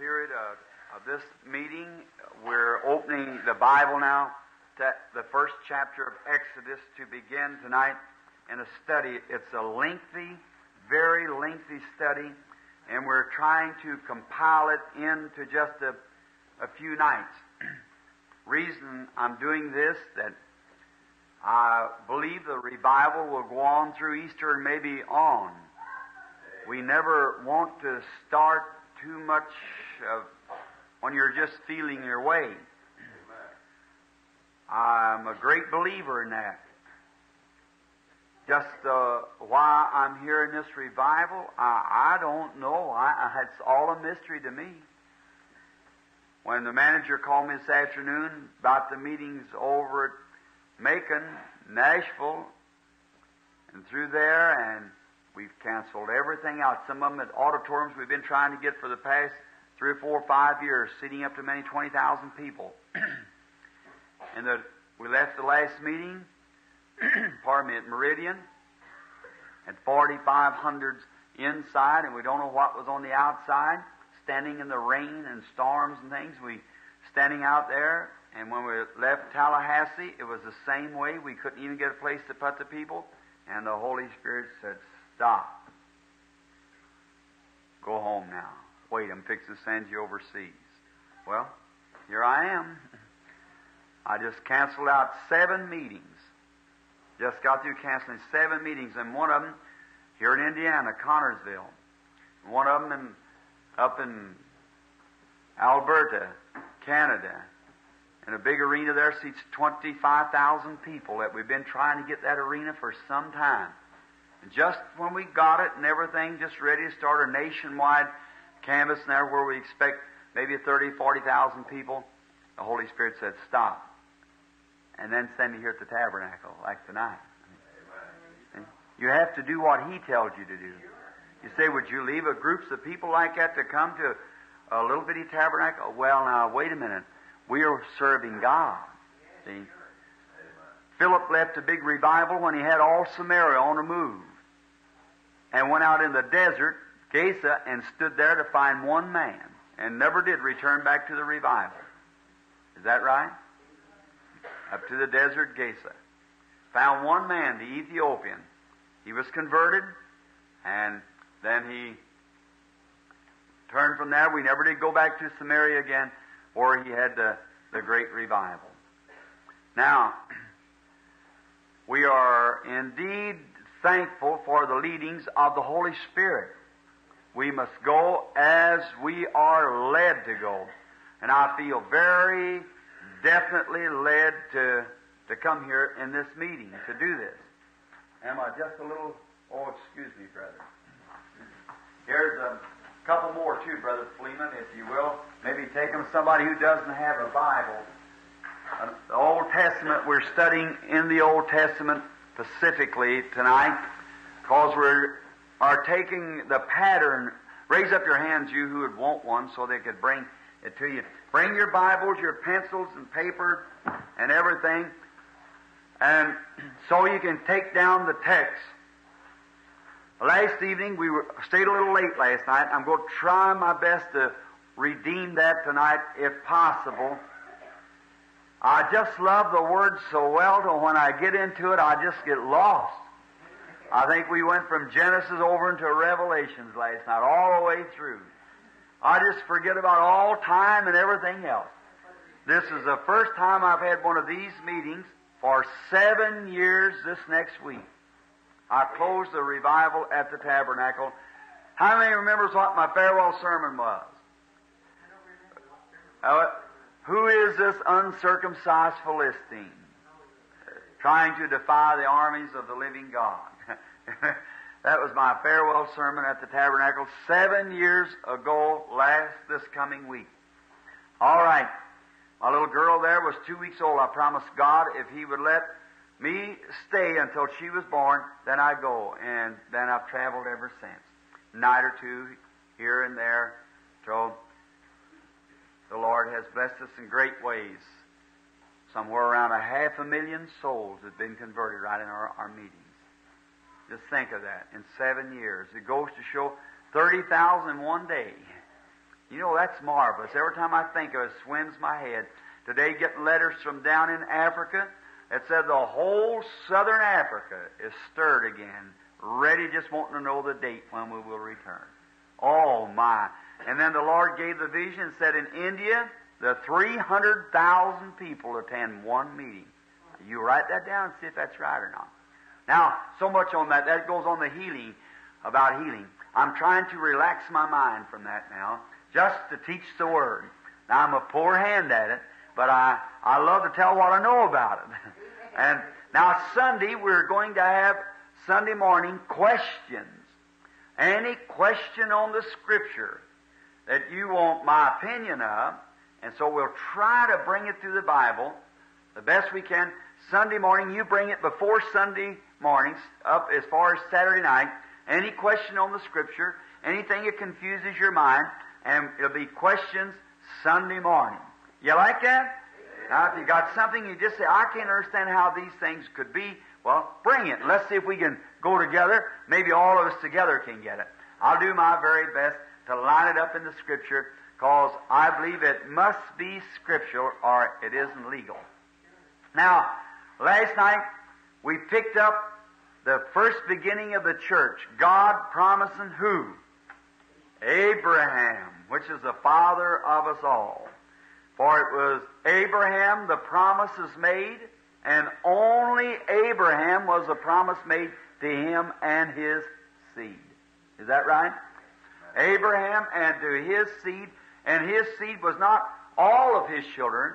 period of, of this meeting. We're opening the Bible now to the first chapter of Exodus to begin tonight in a study. It's a lengthy, very lengthy study, and we're trying to compile it into just a, a few nights. Reason I'm doing this that I believe the revival will go on through Easter and maybe on. We never want to start too much of when you're just feeling your way. I'm a great believer in that. Just uh, why I'm here in this revival, I, I don't know. I, I, it's all a mystery to me. When the manager called me this afternoon about the meetings over at Macon, Nashville, and through there, and we've canceled everything out. Some of them at auditoriums we've been trying to get for the past three or four or five years, seating up to many 20,000 people. and the, we left the last meeting, pardon me, at Meridian, at 4,500 inside, and we don't know what was on the outside, standing in the rain and storms and things. We standing out there, and when we left Tallahassee, it was the same way. We couldn't even get a place to put the people, and the Holy Spirit said, "Stop. Go home now. Wait, I'm fixing to send you overseas." Well, here I am. I just canceled out seven meetings. Just got through canceling seven meetings, and one of them here in Indiana, Connersville. One of them in, up in Alberta, Canada. And a big arena there seats 25,000 people that we've been trying to get that arena for some time. And just when we got it and everything just ready to start a nationwide canvas there where we expect maybe 30, 40,000 people, the Holy Spirit said, stop and then send me here at the tabernacle like tonight. And you have to do what He tells you to do. You say, would you leave a groups of people like that to come to a little bitty tabernacle? Well, now wait a minute. We are serving God. See, Philip left a big revival when he had all Samaria on the move, and went out in the desert, Gaza, and stood there to find one man, and never did return back to the revival. Is that right? up to the desert Gaza. Found one man, the Ethiopian. He was converted, and then he turned from there. We never did go back to Samaria again, or he had the, the great revival. Now, we are indeed thankful for the leadings of the Holy Spirit. We must go as we are led to go. And I feel very definitely led to, to come here in this meeting to do this. Am I just a little, oh, excuse me, brother. Here's a couple more too, Brother Fleeman, if you will. Maybe take them somebody who doesn't have a Bible. The Old Testament, we're studying in the Old Testament specifically tonight because we are taking the pattern. Raise up your hands, you who would want one, so they could bring it to you. Bring your Bibles, your pencils and paper and everything, and so you can take down the text. Last evening, we were, stayed a little late last night. I'm going to try my best to redeem that tonight if possible. I just love the Word so well that when I get into it, I just get lost. I think we went from Genesis over into Revelations last night, all the way through. I just forget about all time and everything else. This is the first time I've had one of these meetings for seven years this next week. I closed the revival at the tabernacle. How many remembers what my farewell sermon was? Uh, who is this uncircumcised Philistine? Trying to defy the armies of the living God. That was my farewell sermon at the tabernacle seven years ago, last this coming week. All right. My little girl there was two weeks old. I promised God if He would let me stay until she was born, then I'd go. And then I've traveled ever since. Night or two, here and there, till the Lord has blessed us in great ways. Somewhere around a half a million souls have been converted right in our, our meetings. Just think of that. In seven years. It goes to show 30,000 one day. You know, that's marvelous. Every time I think of it, it swims my head. Today, getting letters from down in Africa that said the whole southern Africa is stirred again, ready, just wanting to know the date when we will return. Oh, my. And then the Lord gave the vision and said in India, the 300,000 people attend one meeting. You write that down and see if that's right or not. Now, so much on that. That goes on the healing, about healing. I'm trying to relax my mind from that now, just to teach the Word. Now, I'm a poor hand at it, but I, I love to tell what I know about it. and now, Sunday, we're going to have Sunday morning questions. Any question on the Scripture that you want my opinion of, and so we'll try to bring it through the Bible the best we can. Sunday morning, you bring it before Sunday mornings, up as far as Saturday night. Any question on the Scripture, anything that confuses your mind, and it'll be questions Sunday morning. You like that? Now, if you got something you just say, I can't understand how these things could be, well, bring it. Let's see if we can go together. Maybe all of us together can get it. I'll do my very best to line it up in the Scripture because I believe it must be scriptural or it isn't legal. Now, last night we picked up the first beginning of the church. God promising who? Abraham, which is the father of us all. For it was Abraham the promise is made, and only Abraham was the promise made to him and his seed. Is that right? Abraham and to his seed, and his seed was not all of his children,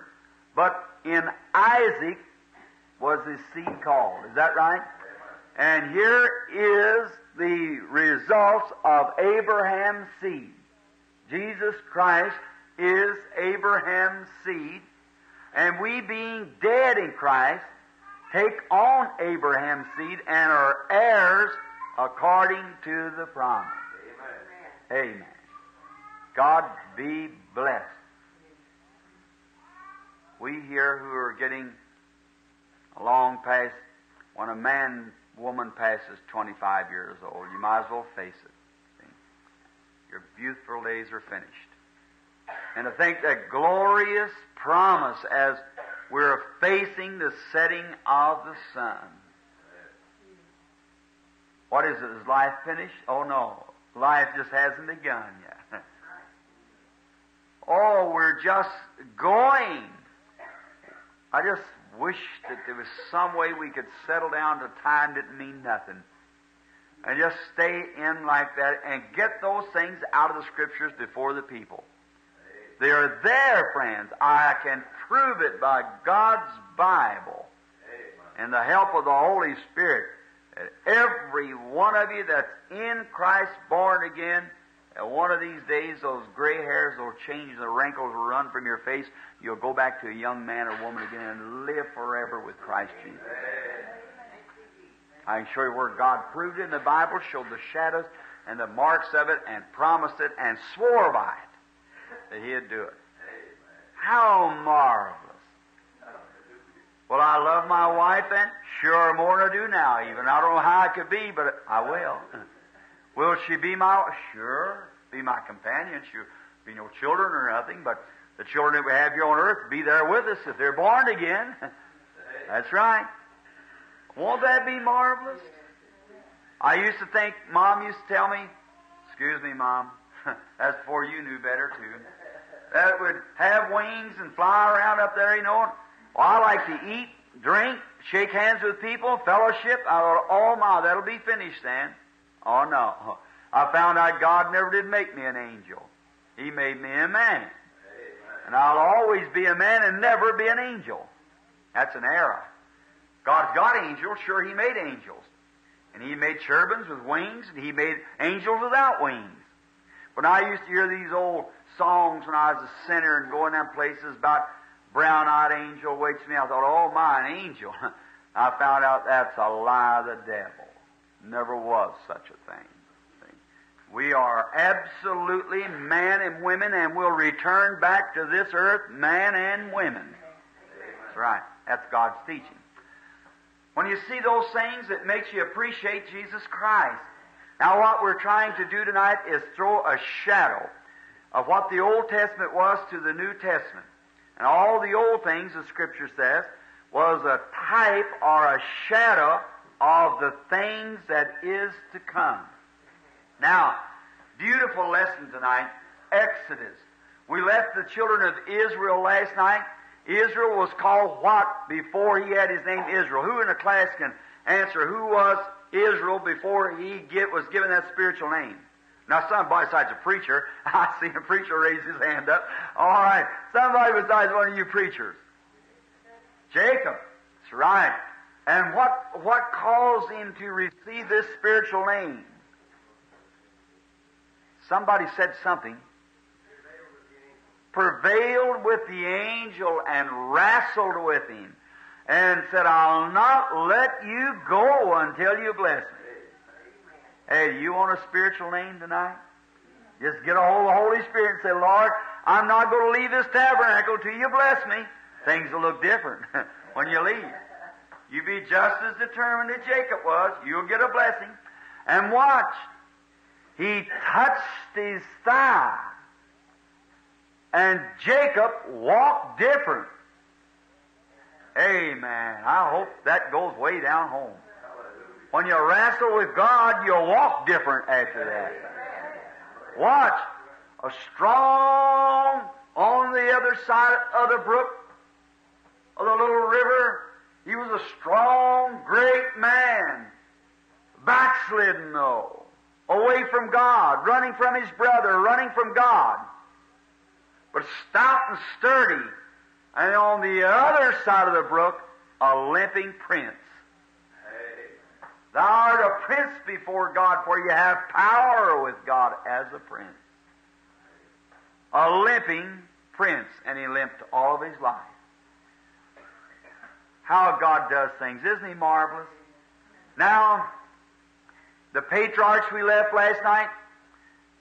but in Isaac was his seed called. Is that right? And here is the results of Abraham's seed. Jesus Christ is Abraham's seed, and we being dead in Christ take on Abraham's seed and are heirs according to the promise. Amen. Amen. God be blessed. We here who are getting along past when a man woman passes 25 years old, you might as well face it. See? Your youthful days are finished. And to think that glorious promise as we're facing the setting of the sun. What is it? Is life finished? Oh no. Life just hasn't begun yet. Oh, we're just going. I just wish that there was some way we could settle down to time didn't mean nothing. And just stay in like that and get those things out of the scriptures before the people. They are there, friends. I can prove it by God's Bible and the help of the Holy Spirit. That every one of you that's in Christ born again, and one of these days those gray hairs will change, the wrinkles will run from your face, you'll go back to a young man or woman again and live forever with Christ Jesus. I can show you where God proved it in the Bible, showed the shadows and the marks of it, and promised it, and swore by it that He'd do it. How marvelous. Well, I love my wife, and sure more than I do now, even. I don't know how it could be, but I will. Will she be my, sure, be my companion. She'll be no children or nothing, but the children that we have here on earth be there with us if they're born again. That's right. Won't that be marvelous? I used to think, Mom used to tell me, excuse me, Mom, that's before you knew better too, that would have wings and fly around up there, you know. Well, I like to eat, drink, shake hands with people, fellowship. I oh my, that'll be finished then. Oh no. I found out God never did make me an angel. He made me a man. And I'll always be a man and never be an angel. That's an error. God's got angels, sure He made angels. And He made cherubims with wings, and He made angels without wings. But I used to hear these old songs when I was a sinner and going down places about brown-eyed angel waits me. I thought, oh my, an angel. I found out that's a lie of the devil. Never was such a thing. We are absolutely man and women, and we'll return back to this earth man and women. That's right. That's God's teaching. When you see those things, it makes you appreciate Jesus Christ. Now, what we're trying to do tonight is throw a shadow of what the Old Testament was to the New Testament. And all the old things, the Scripture says, was a type or a shadow of the things that is to come. Now, beautiful lesson tonight, Exodus. We left the children of Israel last night. Israel was called what before he had his name Israel? Who in the class can answer who was Israel before he get, was given that spiritual name? Now, somebody besides a preacher, I see a preacher raise his hand up. All right, somebody besides one of you preachers. Jacob. That's right. And what, what caused him to receive this spiritual name? Somebody said something. Prevailed with the angel and wrestled with him and said, I'll not let you go until you bless me. Hey, you want a spiritual name tonight? Just get a hold of the Holy Spirit and say, Lord, I'm not going to leave this tabernacle till you bless me. Things will look different when you leave. You be just as determined as Jacob was. You'll get a blessing. And watch. He touched his thigh. And Jacob walked different. Amen. I hope that goes way down home. When you wrestle with God, you'll walk different after that. Watch. A strong on the other side of the brook, of the little river, he was a strong, great man. Backslidden though. Away from God, running from his brother, running from God. But stout and sturdy. And on the other side of the brook, a limping prince. Thou art a prince before God, for you have power with God as a prince. A limping prince, and he limped all of his life. How God does things. Isn't He marvelous? Now, the patriarchs we left last night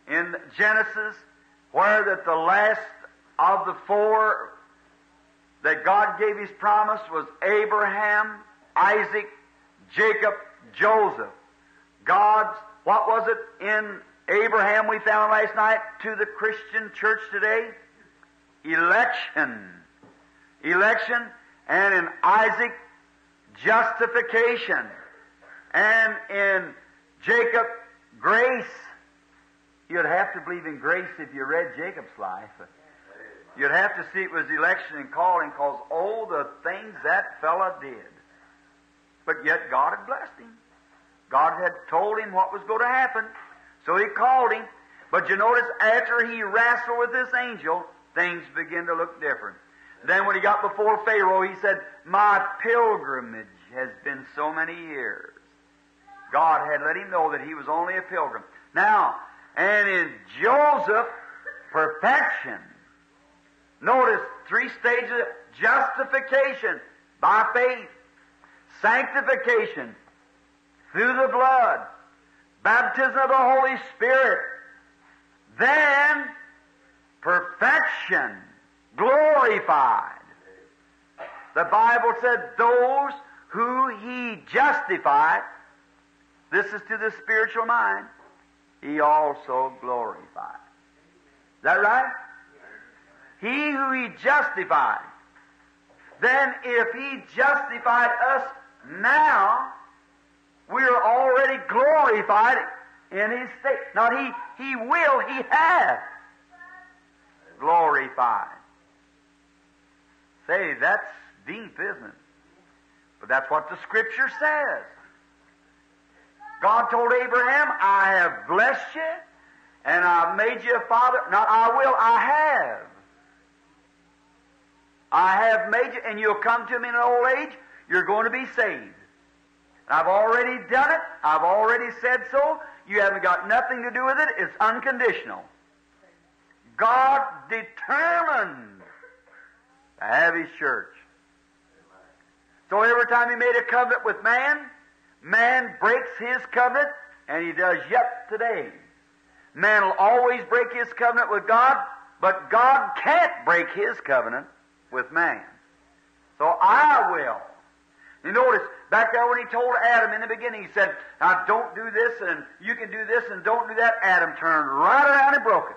in Genesis, where that the last of the four that God gave His promise was Abraham, Isaac, Jacob, Joseph. God's, what was it in Abraham we found last night to the Christian church today? Election. Election and in Isaac, justification, and in Jacob, grace. You'd have to believe in grace if you read Jacob's life. You'd have to see it was election and calling, because oh, the things that fella did. But yet God had blessed him. God had told him what was going to happen, so he called him. But you notice, after he wrestled with this angel, things begin to look different. Then when he got before Pharaoh, he said, My pilgrimage has been so many years. God had let him know that he was only a pilgrim. Now, and in Joseph, perfection. Notice three stages justification by faith, sanctification through the blood, baptism of the Holy Spirit, then perfection glorified. The Bible said, those who he justified, this is to the spiritual mind, he also glorified. Is that right? He who he justified. Then if he justified us now, we're already glorified in his state. Not he, he will, he has glorified. Say, that's deep, isn't it? But that's what the Scripture says. God told Abraham, I have blessed you, and I've made you a father. Not I will, I have. I have made you, and you'll come to me in old age, you're going to be saved. I've already done it. I've already said so. You haven't got nothing to do with it. It's unconditional. God determined have His church. So every time He made a covenant with man, man breaks His covenant, and He does yet today. Man will always break His covenant with God, but God can't break His covenant with man. So I will. You notice, back there when he told Adam in the beginning, he said, Now don't do this, and you can do this, and don't do that. Adam turned right around and broke it.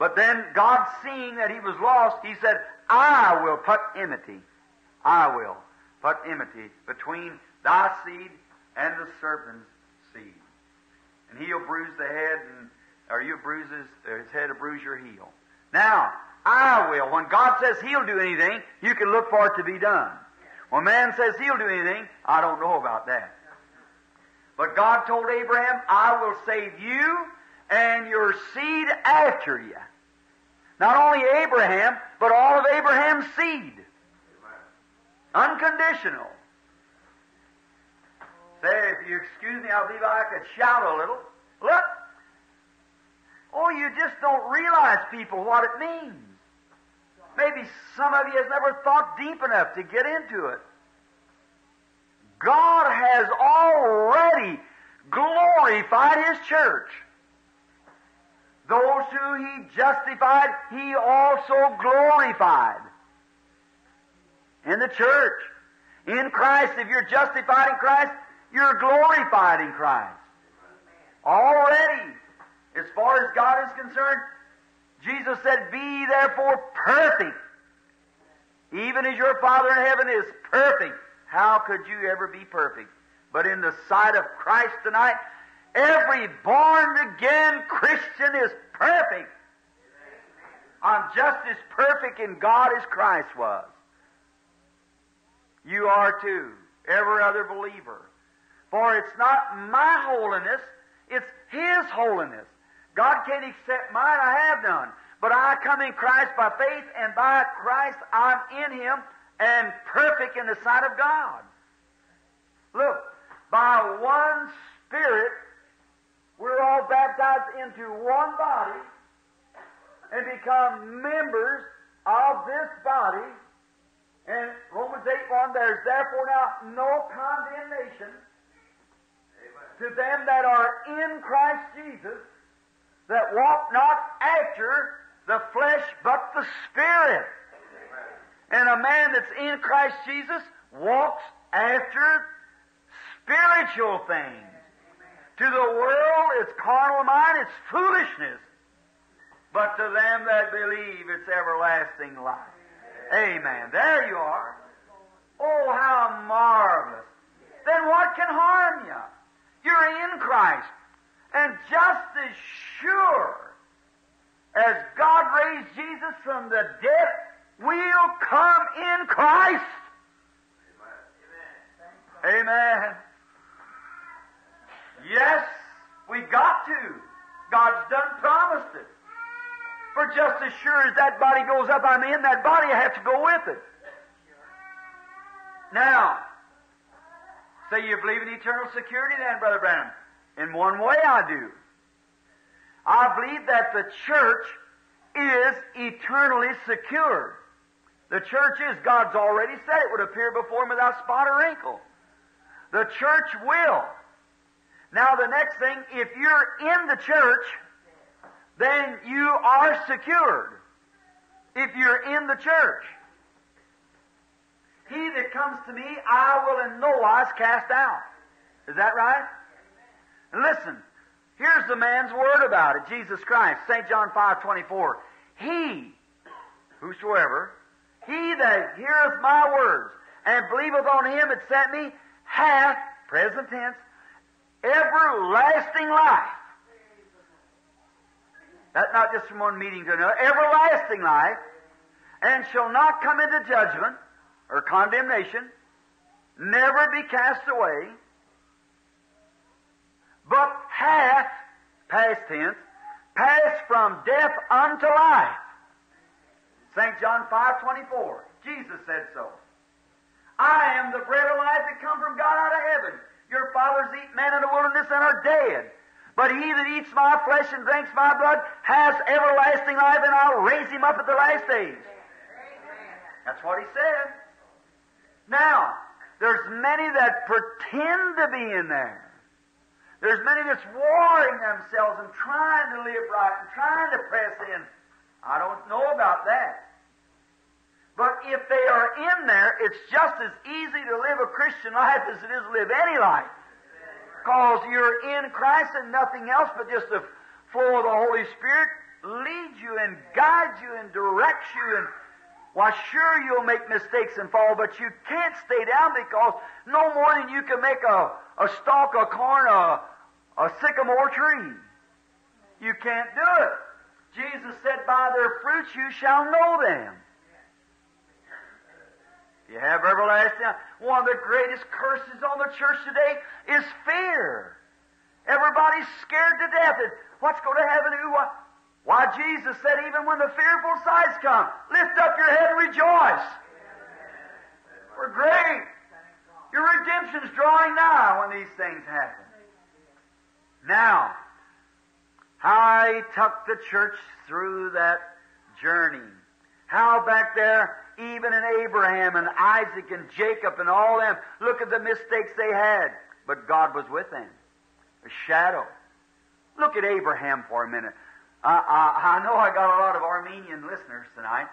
But then God seeing that he was lost, he said, I will put enmity. I will put enmity between thy seed and the serpent's seed. And he'll bruise the head and or you bruise his, his head will bruise your heel. Now, I will. When God says he'll do anything, you can look for it to be done. When man says he'll do anything, I don't know about that. But God told Abraham, I will save you and your seed after you. Not only Abraham, but all of Abraham's seed. Unconditional. Say, if you excuse me, I believe I could shout a little. Look. Oh, you just don't realize, people, what it means. Maybe some of you has never thought deep enough to get into it. God has already glorified His church. Those who He justified, He also glorified. In the church. In Christ, if you're justified in Christ, you're glorified in Christ. Already. As far as God is concerned, Jesus said, Be therefore perfect, even as your Father in heaven is perfect. How could you ever be perfect? But in the sight of Christ tonight, every born again Christian is perfect. I'm just as perfect in God as Christ was. You are too, every other believer. For it's not my holiness, it's His holiness. God can't accept mine, I have none. But I come in Christ by faith, and by Christ I'm in Him and perfect in the sight of God. Look, by one Spirit, we're all baptized into one body and become members of this body. And Romans 8 1, there's therefore now no condemnation to them that are in Christ Jesus, that walk not after the flesh, but the Spirit. And a man that's in Christ Jesus walks after spiritual things. To the world, it's carnal mind, it's foolishness. But to them that believe, it's everlasting life. Amen. There you are. Oh, how marvelous. Then what can harm you? You're in Christ. And just as sure as God raised Jesus from the dead, we'll come in Christ. Amen. Amen. Yes, we got to. God's done promised it. For just as sure as that body goes up, I'm in that body, I have to go with it. Now, say you believe in eternal security then, Brother Branham. In one way I do. I believe that the church is eternally secure. The church is, God's already said it would appear before him without spot or wrinkle. The church will. Now the next thing, if you're in the church, then you are secured. If you're in the church. He that comes to me, I will in no wise cast out. Is that right? And listen, here's the man's word about it, Jesus Christ, St. John 5 24. He, whosoever, he that heareth my words and believeth on him that sent me, hath, present tense, everlasting life. That's not just from one meeting to another, everlasting life, and shall not come into judgment or condemnation, never be cast away, but hath, past tense, passed from death unto life. St. John 5 24. Jesus said so. I am the bread of life that come from God out of heaven. Your fathers eat men in the wilderness and are dead. But he that eats my flesh and drinks my blood has everlasting life, and I'll raise him up at the last days. That's what he said. Now, there's many that pretend to be in there. There's many that's warring themselves and trying to live right and trying to press in. I don't know about that. But if they are in there, it's just as easy to live a Christian life as it is to live any life. Because you're in Christ and nothing else but just the flow of the Holy Spirit leads you and guides you and directs you and why sure you'll make mistakes and fall, but you can't stay down because no more than you can make a, a stalk of corn, a, a sycamore tree. You can't do it. Jesus said, By their fruits you shall know them. You have everlasting. One of the greatest curses on the church today is fear. Everybody's scared to death. What's going to happen? Who? Why, Jesus said, even when the fearful sights come, lift up your head and rejoice. We're great. Your redemption's drawing nigh when these things happen. Now, how I took the church through that journey. How back there, even in Abraham and Isaac and Jacob and all them, look at the mistakes they had. But God was with them. A shadow. Look at Abraham for a minute. Uh, I, I know I got a lot of Arminian listeners tonight,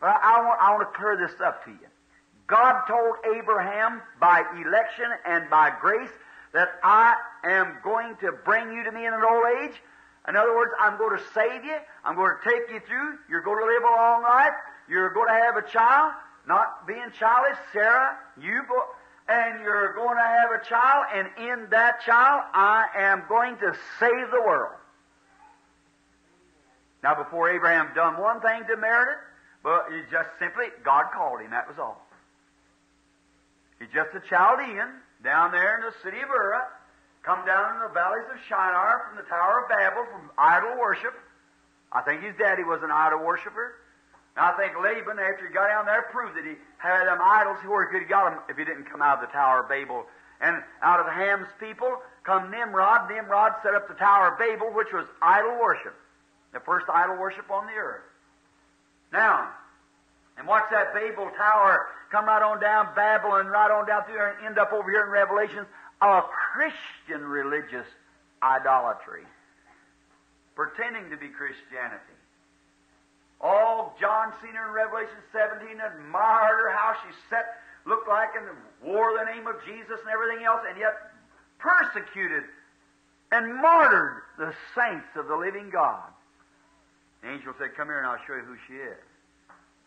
but I, I, want, I want to clear this up to you. God told Abraham by election and by grace that I am going to bring you to me in an old age. In other words, I'm going to save you. I'm going to take you through. You're going to live a long life. You're going to have a child. Not being childish, Sarah, you, and you're going to have a child, and in that child, I am going to save the world. Now, before Abraham done one thing to merit it, but he just simply, God called him, that was all. He's just a Chaldean down there in the city of Ur, come down in the valleys of Shinar from the Tower of Babel from idol worship. I think his daddy was an idol worshiper. And I think Laban, after he got down there, proved that he had them idols. Where he could he got them if he didn't come out of the Tower of Babel. And out of Ham's people come Nimrod. Nimrod set up the Tower of Babel, which was idol worship. The first idol worship on the earth. Now, and watch that Babel Tower come right on down Babylon, right on down through there, and end up over here in Revelations. A Christian religious idolatry, pretending to be Christianity. Oh, John seen her in Revelation 17, admired her, how she set, looked like, and wore the name of Jesus and everything else, and yet persecuted and martyred the saints of the living God. The angel said, Come here and I'll show you who she is.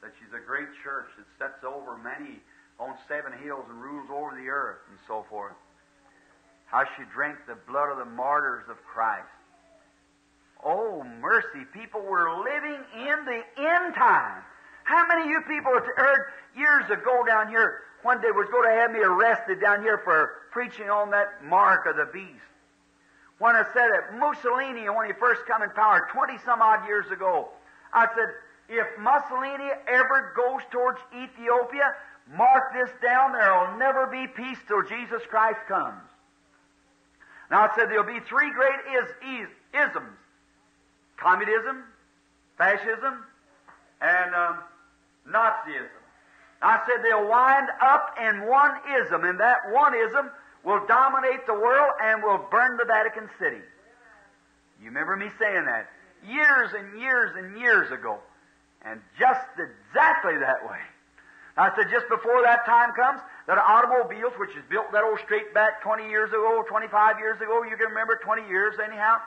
That she's a great church that sets over many on seven hills and rules over the earth and so forth. How she drank the blood of the martyrs of Christ. Oh, mercy. People were living in the end time. How many of you people heard years ago down here one day was going to have me arrested down here for preaching on that mark of the beast? When I said it, Mussolini, when he first come in power 20 some odd years ago, I said, if Mussolini ever goes towards Ethiopia, mark this down, there will never be peace till Jesus Christ comes. Now I said there'll be three great is, is, isms communism, fascism, and um, Nazism. I said they'll wind up in one ism, and that one ism will dominate the world and will burn the Vatican City. You remember me saying that years and years and years ago, and just exactly that way. I said just before that time comes, that automobiles, which is built that old straight back 20 years ago, 25 years ago, you can remember 20 years anyhow,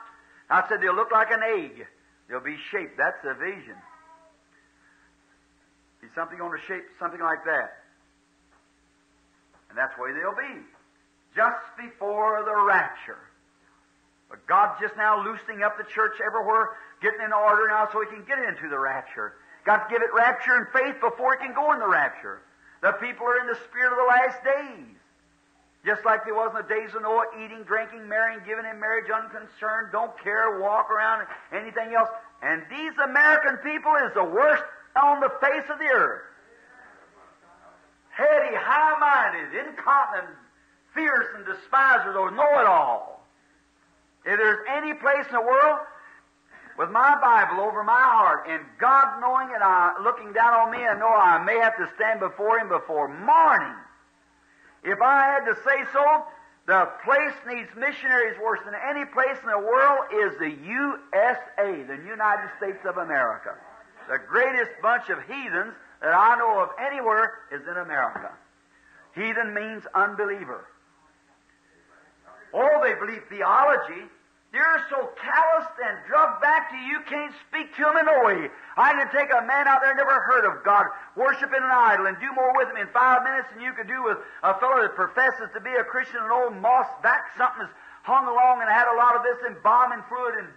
I said they'll look like an egg. They'll be shaped. That's the vision. Be something on the shape, something like that. And that's where they'll be. Just before the rapture. But God's just now loosening up the church everywhere, getting in order now so He can get into the rapture. Got to give it rapture and faith before it can go in the rapture. The people are in the spirit of the last days. Just like there was in the days of Noah, eating, drinking, marrying, giving in marriage, unconcerned, don't care, walk around, anything else. And these American people is the worst on the face of the earth. Heady, high-minded, incontinent, fierce, and despiser, those know-it-all. If there's any place in the world with my Bible over my heart and God knowing and I looking down on me and know I may have to stand before Him before morning if I had to say so, the place needs missionaries worse than any place in the world is the USA, the United States of America. The greatest bunch of heathens that I know of anywhere is in America. Heathen means unbeliever. Oh, they believe theology, You're so calloused and drugged back to you, can't speak to him in a way. I can take a man out there never heard of God, worshiping an idol, and do more with him in five minutes than you could do with a fellow that professes to be a Christian, an old moss back, something that's hung along and had a lot of this embalming fluid and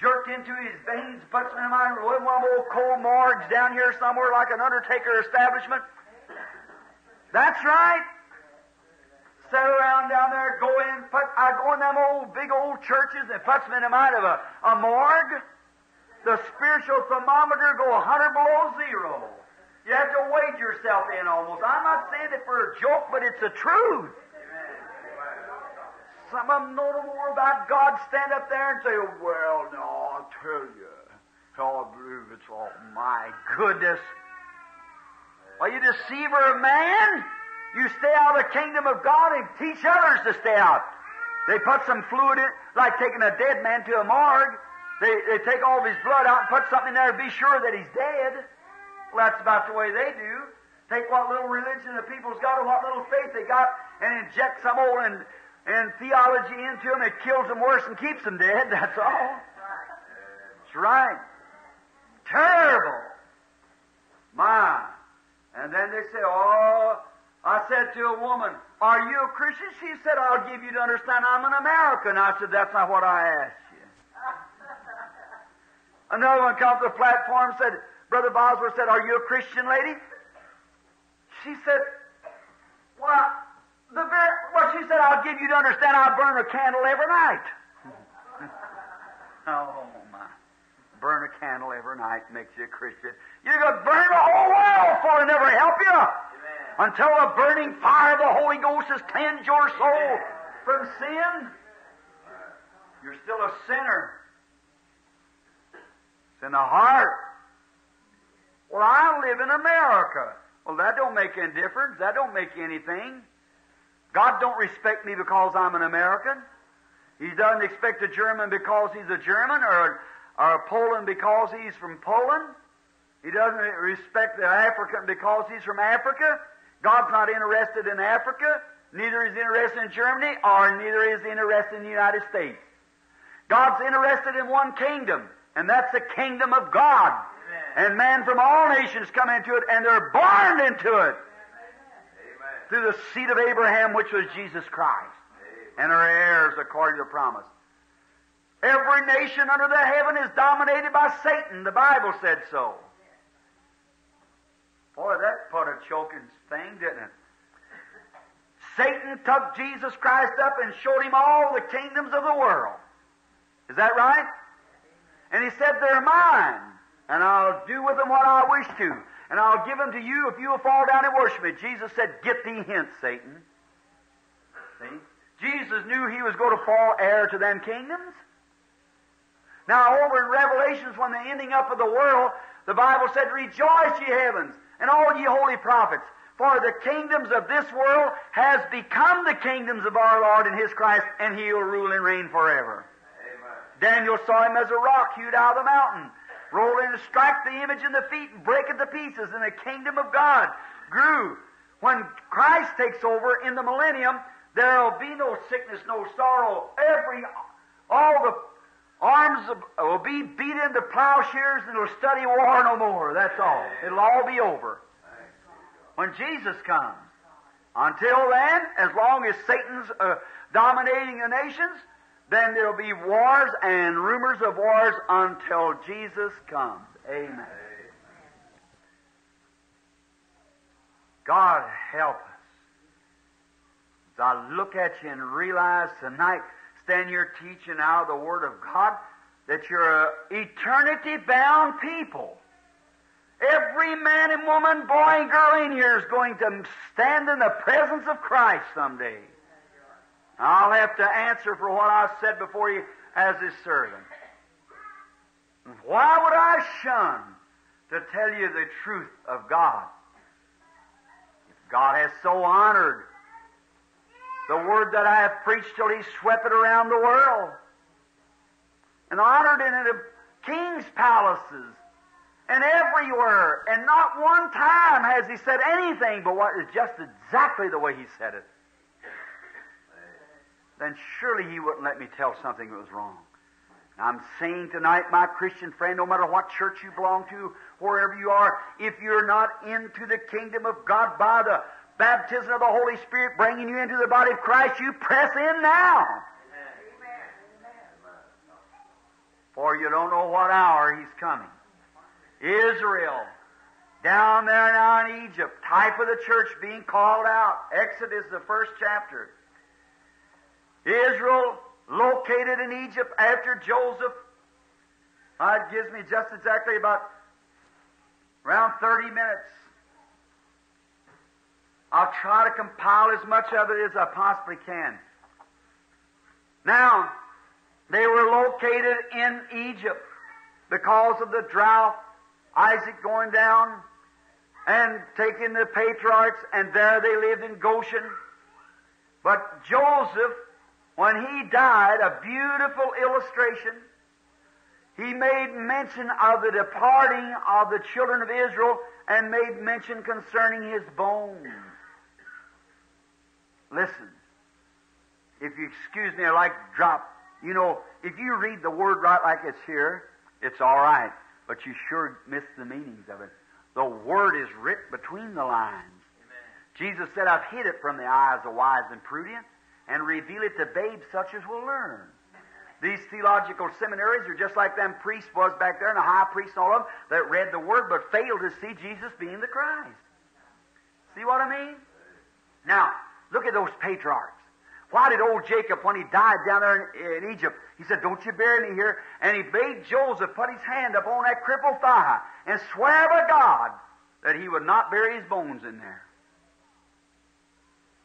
jerked into his veins, puts him in mind, one of old cold morgues down here somewhere like an undertaker establishment. That's right sit around down there, go in, put, I go in them old, big old churches and puts them in the mind of a, a morgue. The spiritual thermometer go a hundred below zero. You have to wade yourself in almost. I'm not saying it for a joke, but it's the truth. Some of them know no more about God stand up there and say, well, no, I'll tell you. I believe it's all my goodness. Are you deceiver of man? You stay out of the kingdom of God and teach others to stay out. They put some fluid in, like taking a dead man to a morgue. They, they take all of his blood out and put something in there to be sure that he's dead. Well, that's about the way they do. Take what little religion the people's got or what little faith they got and inject some old and, and theology into them. It kills them worse and keeps them dead. That's all. That's right. Terrible. My. And then they say, oh, I said to a woman, Are you a Christian? She said, I'll give you to understand I'm an American. I said, That's not what I asked you. Another one come to the platform and said, Brother Bosworth said, Are you a Christian lady? She said, Well, the very, well, she said, I'll give you to understand I burn a candle every night. oh, my. Burn a candle every night makes you a Christian. You're going to burn the whole world for it never help you until the burning fire of the Holy Ghost has cleansed your soul from sin, you're still a sinner. It's in the heart. Well, I live in America. Well, that don't make any difference. That don't make anything. God don't respect me because I'm an American. He doesn't expect a German because he's a German or, or a Poland because he's from Poland. He doesn't respect the African because he's from Africa. God's not interested in Africa, neither is he interested in Germany, or neither is he interested in the United States. God's interested in one kingdom, and that's the kingdom of God. Amen. And men from all nations come into it, and they're born into it. Amen. Through the seed of Abraham, which was Jesus Christ, Amen. and are heirs according to the promise. Every nation under the heaven is dominated by Satan. The Bible said so. Boy, that put a choking thing, didn't it? Satan took Jesus Christ up and showed him all the kingdoms of the world. Is that right? And he said, They're mine, and I'll do with them what I wish to, and I'll give them to you if you will fall down and worship me. Jesus said, Get thee hence, Satan. See? Jesus knew he was going to fall heir to them kingdoms. Now, over in Revelations, when the ending up of the world, the Bible said, Rejoice, ye heavens, and all ye holy prophets, for the kingdoms of this world has become the kingdoms of our Lord and His Christ, and He will rule and reign forever. Amen. Daniel saw him as a rock hewed out of the mountain, roll in and strike the image in the feet and break it to pieces, and the kingdom of God grew. When Christ takes over in the millennium, there will be no sickness, no sorrow. Every, all the Arms will be beat into plowshares and will study war no more. That's all. It'll all be over. When Jesus comes. Until then, as long as Satan's uh, dominating the nations, then there'll be wars and rumors of wars until Jesus comes. Amen. God help us. As I look at you and realize tonight then you're teaching out of the Word of God that you're an eternity bound people. Every man and woman, boy and girl in here is going to stand in the presence of Christ someday. I'll have to answer for what I said before you as His servant. Why would I shun to tell you the truth of God? If God has so honored the word that I have preached till he swept it around the world. And honored in the king's palaces and everywhere. And not one time has he said anything but what is just exactly the way he said it. then surely He wouldn't let me tell something that was wrong. And I'm saying tonight, my Christian friend, no matter what church you belong to, wherever you are, if you're not into the kingdom of God by the baptism of the Holy Spirit bringing you into the body of Christ, you press in now. For you don't know what hour He's coming. Israel, down there now in Egypt, type of the church being called out. Exodus, the first chapter. Israel, located in Egypt after Joseph. Uh, it gives me just exactly about around 30 minutes. I'll try to compile as much of it as I possibly can. Now, they were located in Egypt because of the drought, Isaac going down and taking the patriarchs, and there they lived in Goshen. But Joseph, when he died, a beautiful illustration, he made mention of the departing of the children of Israel and made mention concerning his bones. Listen, if you excuse me, I like to drop you know, if you read the word right like it's here, it's all right, but you sure miss the meanings of it. The word is writ between the lines. Amen. Jesus said, I've hid it from the eyes of wise and prudent and reveal it to babes such as will learn. These theological seminaries are just like them priests was back there and the high priests and all of them that read the word but failed to see Jesus being the Christ. See what I mean? Now, look at those patriarchs. Why did old Jacob, when he died down there in, in, Egypt, he said, Don't you bury me here? And he bade Joseph put his hand upon that crippled thigh and swear by God that he would not bury his bones in there.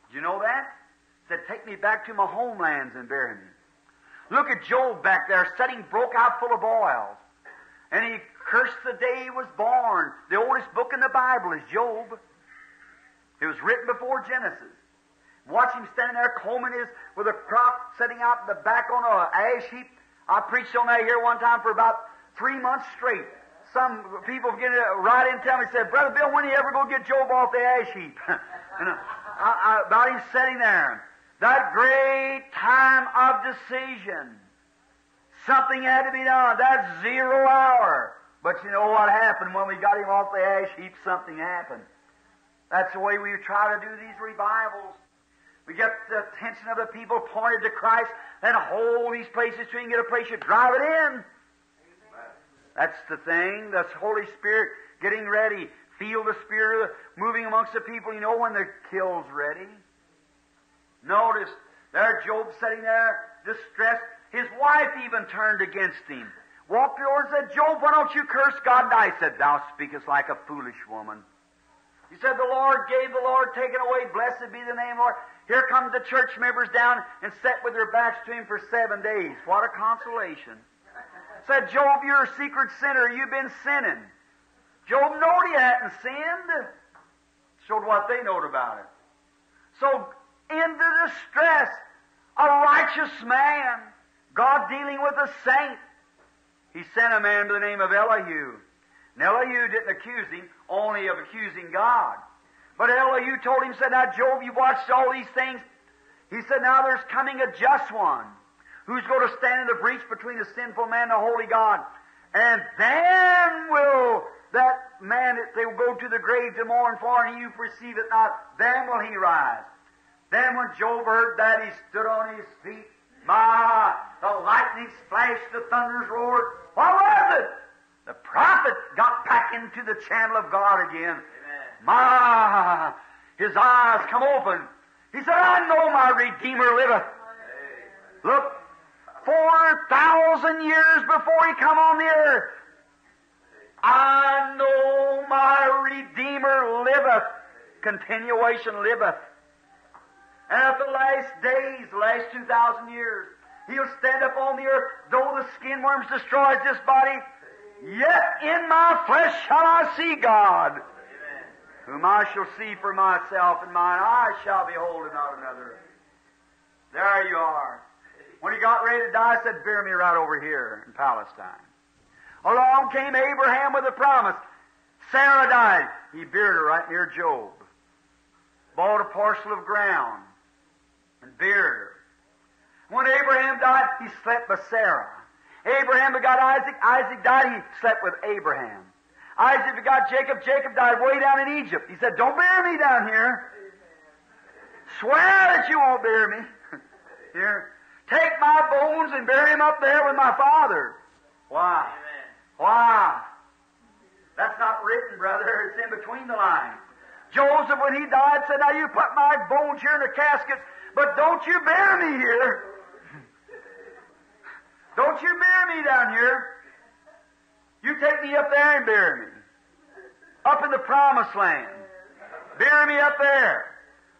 Did you know that? He said, Take me back to my homelands and bury me. Look at Job back there, sitting broke out full of boils. And he cursed the day he was born. The oldest book in the Bible is Job. It was written before Genesis. Watch him standing there combing his with a crop sitting out in the back on a ash heap. I preached on that here one time for about three months straight. Some people get write in and tell me, said, Brother Bill, when are you ever going to get Job off the ash heap? and uh, I, I, about him sitting there. That great time of decision. Something had to be done. That zero hour. But you know what happened when we got him off the ash heap? Something happened. That's the way we try to do these revivals. We get the attention of the people pointed to Christ, then hold these places so you can get a place, you drive it in. That's the thing. That's Holy Spirit getting ready. Feel the Spirit moving amongst the people. You know when the kill's ready. Notice, there Job sitting there, distressed. His wife even turned against him. Walked over and said, Job, why don't you curse God? And I said, Thou speakest like a foolish woman. He said, The Lord gave, the Lord taken away. Blessed be the name, of the Lord. Here come the church members down and sat with their backs to him for seven days. What a consolation. Said, Job, you're a secret sinner. You've been sinning. Job knowed he hadn't sinned. Showed what they knowed about it. So, in the distress, a righteous man, God dealing with a saint, he sent a man by the name of Elihu. And Elihu didn't accuse him, only of accusing God. But Elihu told him, said, Now, Job, you've watched all these things. He said, Now there's coming a just one who's going to stand in the breach between the sinful man and the holy God. And then will that man, they will go to the grave to mourn for, and who perceive it not, then will he rise. Then when Job heard that, he stood on his feet. My, the lightning flashed, the thunders roared. What was it? The prophet got back into the channel of God again. My, his eyes come open. He said, I know my Redeemer liveth. Look, 4,000 years before he come on the earth, I know my Redeemer liveth. Continuation liveth. And at the last days, last 2,000 years, he'll stand up on the earth, though the skin worms destroys this body, yet in my flesh shall I see God whom I shall see for myself, and mine eyes shall behold, and not another. There you are. When he got ready to die, said, Bear me right over here in Palestine. Along came Abraham with a promise. Sarah died. He buried her right near Job. Bought a parcel of ground and buried her. When Abraham died, he slept with Sarah. Abraham begot Isaac. Isaac died, he slept with Abraham. Isaac begot Jacob. Jacob died way down in Egypt. He said, Don't bury me down here. Swear that you won't bury me. here. Take my bones and bury them up there with my father. Why? Why? That's not written, brother. It's in between the lines. Joseph, when he died, said, Now you put my bones here in a casket, but don't you bury me here. don't you bury me down here. You take me up there and bury me. Up in the promised land. Bury me up there.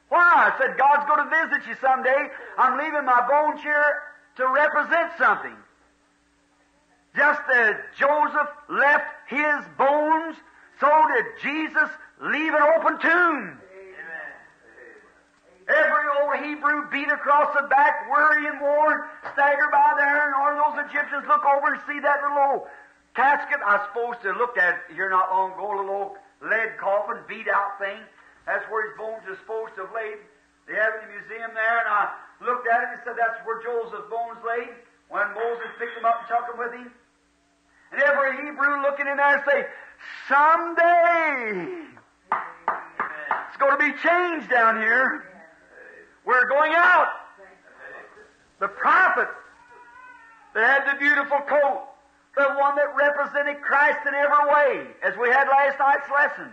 Why? I said, God's going to visit you someday. I'm leaving my bones here to represent something. Just as Joseph left his bones, so did Jesus leave an open tomb. Every old Hebrew beat across the back, weary and worn, stagger by there, and all those Egyptians look over and see that little old casket. I was supposed to look at here not long ago, a little old lead coffin, beat out thing. That's where his bones are supposed to have laid. They have it in the museum there, and I looked at it and said that's where Joseph's bones laid when Moses picked them up and took them with him. And every Hebrew looking in there say, someday it's going to be changed down here. We're going out. The prophet that had the beautiful coat, the one that represented Christ in every way, as we had last night's lesson.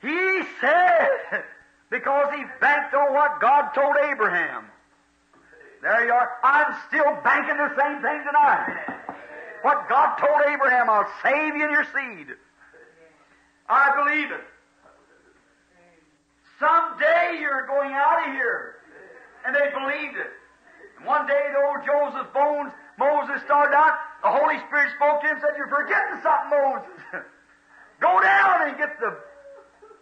He said, because he banked on what God told Abraham. There you are. I'm still banking the same thing tonight. What God told Abraham, I'll save you and your seed. I believe it. Someday you're going out of here. And they believed it. And one day the old Joseph's bones, Moses started out, the Holy Spirit spoke to him and said, You're forgetting something, Moses. Go down and get the,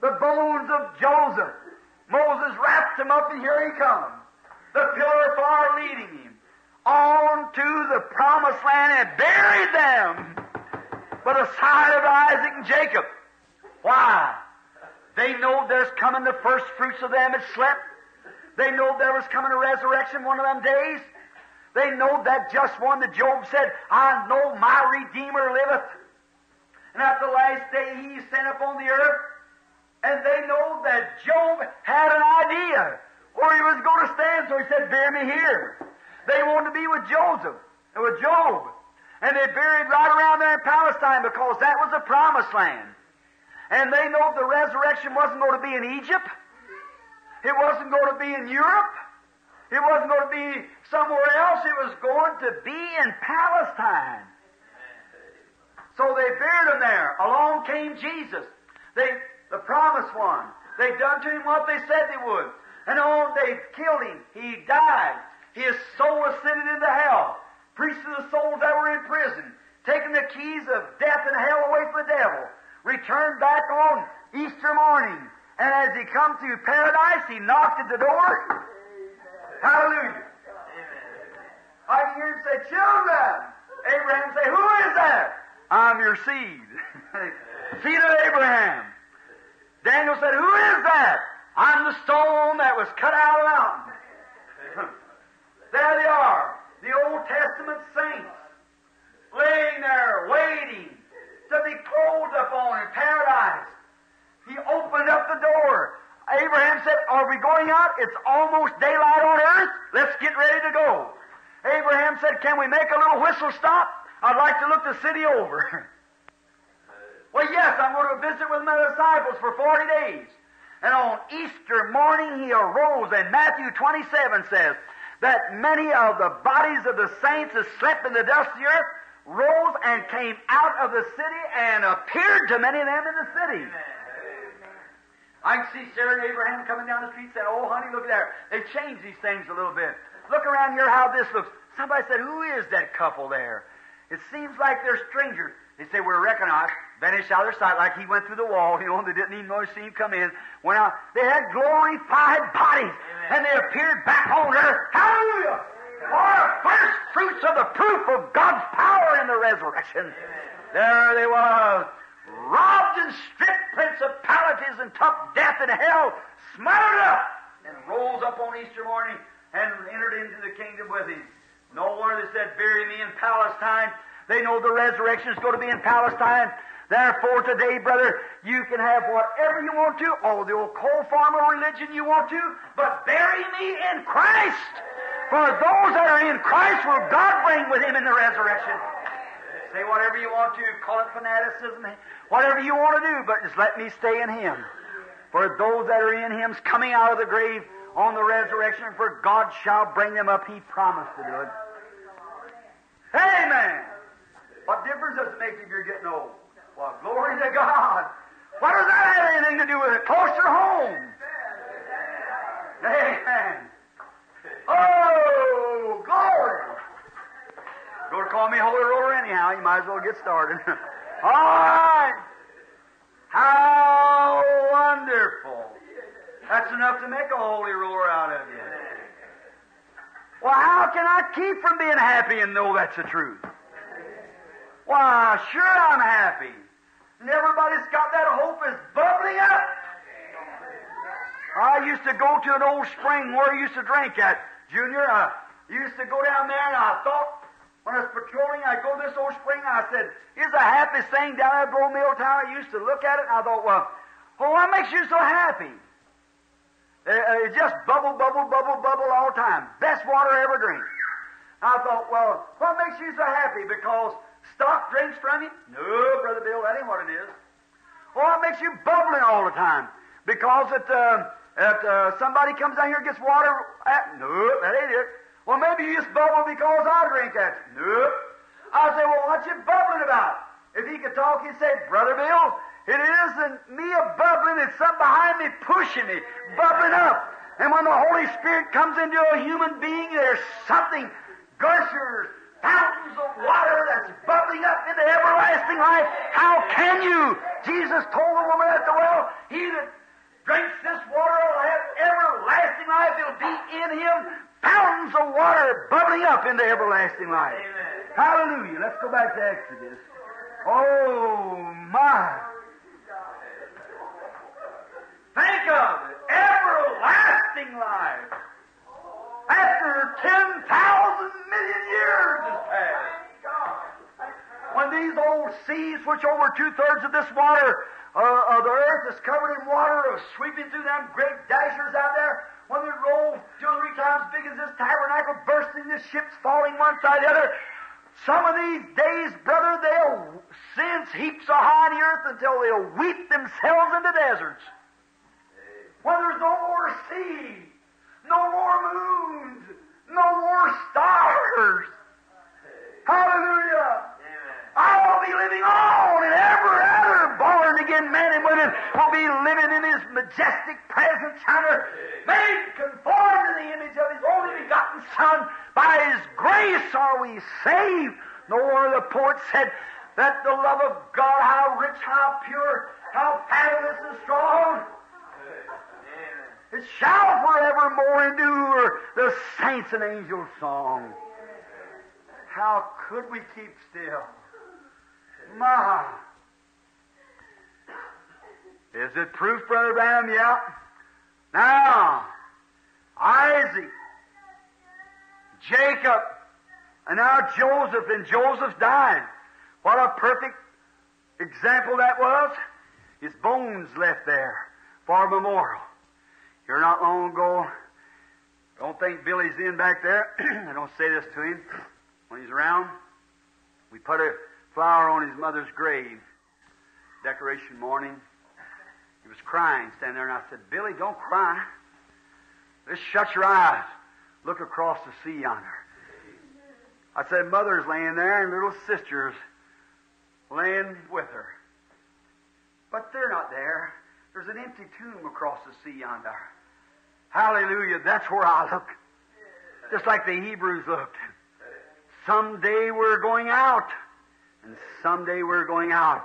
the bones of Joseph. Moses wrapped him up and here he comes. The pillar of fire leading him on to the promised land and buried them by the side of Isaac and Jacob. Why? They know there's coming the first fruits of them that slept. They know there was coming a resurrection one of them days. They know that just one that Job said, I know my Redeemer liveth. And at the last day he sent upon the earth. And they know that Job had an idea where he was going to stand, so he said, Bear me here. They wanted to be with Joseph and with Job. And they buried right around there in Palestine because that was the promised land. And they know the resurrection wasn't going to be in Egypt. It wasn't going to be in Europe. It wasn't going to be somewhere else. It was going to be in Palestine. So they buried him there. Along came Jesus. They, the promised one. They done to him what they said they would. And on they killed him. He died. His soul ascended into hell. Preached to the souls that were in prison. Taking the keys of death and hell away from the devil. Returned back on Easter morning. And as he come to paradise, he knocked at the door. Hallelujah. I can hear him say, Children! Abraham say, Who is that? I'm your seed. seed of Abraham. Daniel said, Who is that? I'm the stone that was cut out of the mountain. there they are, the Old Testament saints, laying there waiting to be closed upon in paradise. He opened up the door. Abraham said, Are we going out? It's almost daylight on earth. Let's get ready to go. Abraham said, Can we make a little whistle stop? I'd like to look the city over. well, yes, I'm going to visit with my disciples for 40 days. And on Easter morning he arose, and Matthew 27 says that many of the bodies of the saints that slept in the dust of the earth rose and came out of the city and appeared to many of them in the city. I can see Sarah and Abraham coming down the street saying, Oh, honey, look there. They've changed these things a little bit. Look around here how this looks. Somebody said, Who is that couple there? It seems like they're strangers. They say, We're recognized. Vanished out of their sight like he went through the wall, you know, they didn't even notice him come in. Went out. They had glorified bodies, Amen. and they appeared back on earth. Hallelujah! For first fruits of the proof of God's power in the resurrection. Amen. There they were robbed and stripped principalities and took death and hell, smothered up, and rose up on Easter morning and entered into the kingdom with him. No wonder they said, bury me in Palestine. They know the resurrection is going to be in Palestine. Therefore, today, brother, you can have whatever you want to, all the old coal farmer religion you want to, but bury me in Christ. For those that are in Christ will God bring with him in the resurrection. Say whatever you want to, call it fanaticism, whatever you want to do, but just let me stay in him. For those that are in him's coming out of the grave on the resurrection, for God shall bring them up. He promised to do it. Amen. What difference does it make if you're getting old? Well, glory to God. What does that have anything to do with it? Closer home. Amen. Oh, glory. Go to call me Holy Roller anyhow. You might as well get started. All right. How wonderful. That's enough to make a holy roller out of you. Well, how can I keep from being happy and know that's the truth? Why, sure I'm happy. And everybody's got that hope is bubbling up. I used to go to an old spring where I used to drink at, Junior. I used to go down there and I thought, when I was patrolling, I'd go to this old spring, I said, here's the happiest thing down at Blow Mill Town. I used to look at it and I thought, well, well what makes you so happy? Uh, it just bubble, bubble, bubble, bubble all the time. Best water I ever drink. I thought, well, what makes you so happy? Because stock drinks from you? No, Brother Bill, that ain't what it is. Well, what makes you bubbling all the time? Because it, uh, uh, somebody comes down here and gets water? At, no, that ain't it. Well, maybe you just bubble because I drink that. No. I say, well, what you bubbling about? If he could talk, he'd say, Brother Bill, it isn't me a bubbling, it's something behind me pushing me, bubbling up. And when the Holy Spirit comes into a human being, there's something, gushers, fountains of water that's bubbling up into everlasting life. How can you? Jesus told the woman at the well, he that drinks this water will have everlasting life. It'll be in him fountains of water bubbling up into everlasting life. Amen. Hallelujah. Let's go back to Exodus. Oh, my. Think of it. Everlasting life. After 10,000 million years has passed. When these old seas, which over two thirds of this water uh, of the earth is covered in water, are sweeping through them great dashers out there, when they roll two or three times big as this tabernacle, bursting, the ships falling one side the other, some of these days, brother, they'll send heaps of high in the earth until they'll weep themselves into deserts when there's no more sea, no more moons, no more stars. Hallelujah. I'll be living on, and every other born again man and woman will be living in His majestic presence yonder, made conformed to the image of His only begotten Son. By His grace are we saved. No one of the poets said that the love of God, how rich, how pure, how fabulous and strong, it shall forevermore endure the saints and angels' song. How could we keep still? My. Is it proof, Brother Branham? Yeah. Now, Isaac, Jacob, and now Joseph, and Joseph died. What a perfect example that was. His bones left there for a memorial. Here not long ago, don't think Billy's in back there. I don't say this to him when he's around. We put a flower on his mother's grave, decoration morning. He was crying, standing there, and I said, Billy, don't cry. Just shut your eyes. Look across the sea yonder. I said, Mother's laying there, and little sister's laying with her. But they're not there. There's an empty tomb across the sea yonder. Hallelujah. That's where I look. Just like the Hebrews looked. Someday we're going out. And someday we're going out.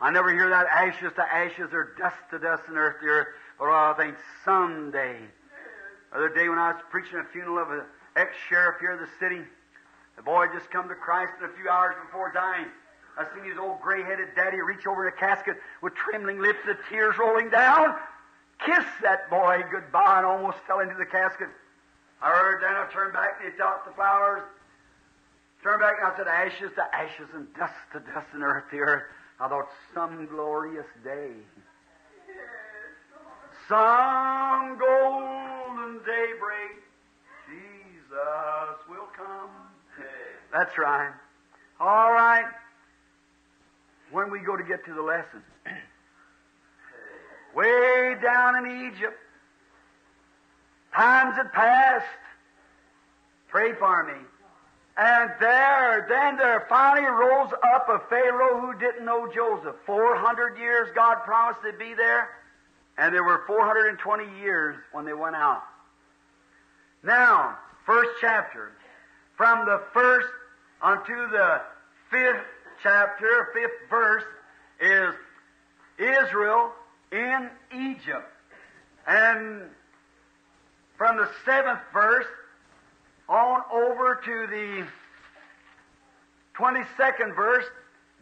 I never hear that ashes to ashes or dust to dust and earth to earth. But I think someday. The other day when I was preaching a funeral of an ex-sheriff here in the city, the boy had just come to Christ in a few hours before dying. I seen his old gray-headed daddy reach over in a casket with trembling lips, the tears rolling down, kiss that boy goodbye, and almost fell into the casket. I heard then I turned back and he thought the flowers. Turned back and I said, ashes to ashes and dust to dust and earth to earth. I thought, some glorious day. Some golden daybreak, Jesus will come. That's right. All right. When we go to get to the lesson, way down in Egypt, times had passed. Pray for me. And there, then there finally rose up a Pharaoh who didn't know Joseph. 400 years God promised to be there, and there were 420 years when they went out. Now, first chapter, from the first unto the fifth chapter, fifth verse, is Israel in Egypt. And from the seventh verse on over to the 22nd verse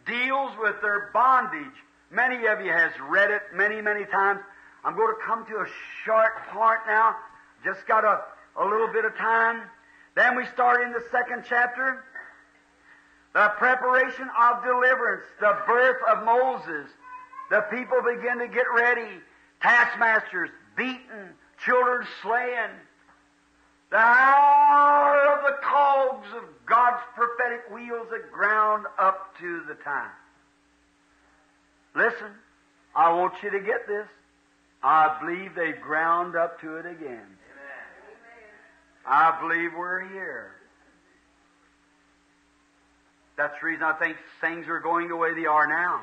deals with their bondage. Many of you has read it many, many times. I'm going to come to a short part now. Just got a, a little bit of time. Then we start in the second chapter. The preparation of deliverance, the birth of Moses. The people begin to get ready. Taskmasters beaten, children slain. The hour of the cogs of God's prophetic wheels that ground up to the time. Listen, I want you to get this. I believe they've ground up to it again. I believe we're here. That's the reason I think things are going the way they are now.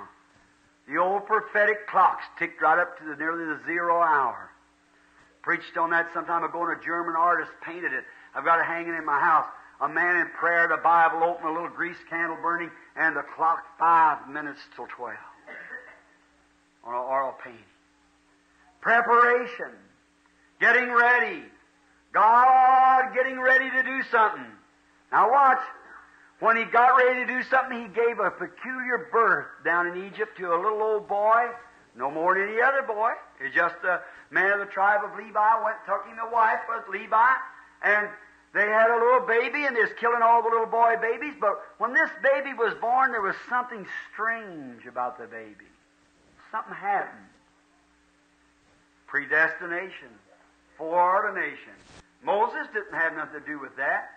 The old prophetic clocks ticked right up to the, nearly the zero hour. Preached on that some time ago, and a German artist painted it. I've got it hanging in my house. A man in prayer, the Bible open, a little grease candle burning, and the clock five minutes till twelve. On an oil painting. Preparation. Getting ready. God getting ready to do something. Now watch. When he got ready to do something, he gave a peculiar birth down in Egypt to a little old boy, no more than any other boy. He's just a man of the tribe of Levi, went took him a wife was Levi, and they had a little baby, and they killing all the little boy babies. But when this baby was born, there was something strange about the baby. Something happened. Predestination, foreordination. Moses didn't have nothing to do with that,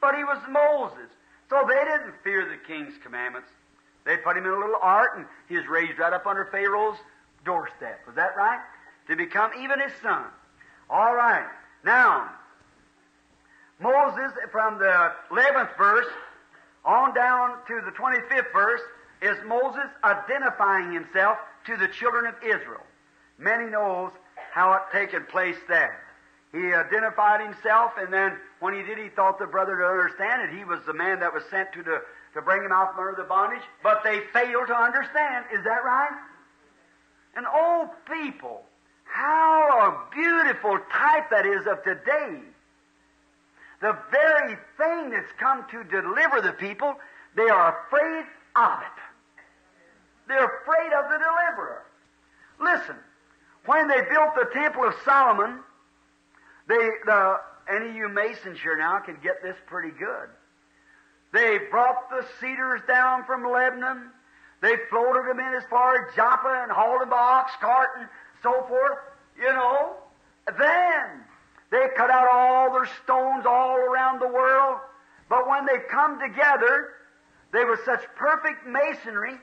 but he was Moses. So they didn't fear the king's commandments. They put him in a little ark, and he was raised right up under Pharaoh's doorstep. Was that right? To become even his son. All right. Now, Moses, from the 11th verse on down to the 25th verse, is Moses identifying himself to the children of Israel. Many knows how it taken place there. He identified himself, and then when he did, he thought the brother to understand it. He was the man that was sent to, the, to bring him out from under the bondage, but they fail to understand. Is that right? And oh, people, how a beautiful type that is of today. The very thing that's come to deliver the people, they are afraid of it. They're afraid of the deliverer. Listen, when they built the Temple of Solomon, they, the, any of you masons here now can get this pretty good. They brought the cedars down from Lebanon. They floated them in as far as Joppa and hauled them by ox cart and so forth. You know, then they cut out all their stones all around the world. But when they come together, they were such perfect masonry.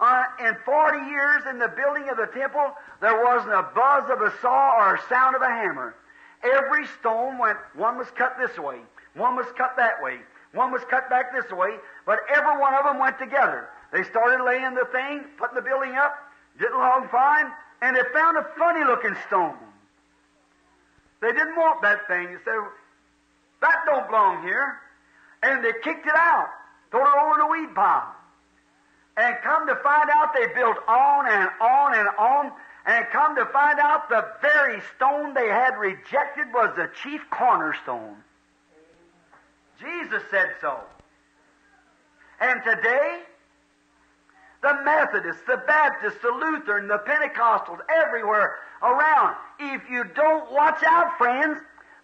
Uh, in 40 years in the building of the temple, there wasn't a buzz of a saw or a sound of a hammer. Every stone went, one was cut this way, one was cut that way, one was cut back this way, but every one of them went together. They started laying the thing, putting the building up, didn't long fine, and they found a funny looking stone. They didn't want that thing. They said, that don't belong here. And they kicked it out, threw it over the weed pile. And come to find out they built on and on and on and come to find out the very stone they had rejected was the chief cornerstone. Jesus said so. And today, the Methodists, the Baptists, the Lutheran, the Pentecostals, everywhere around, if you don't watch out, friends,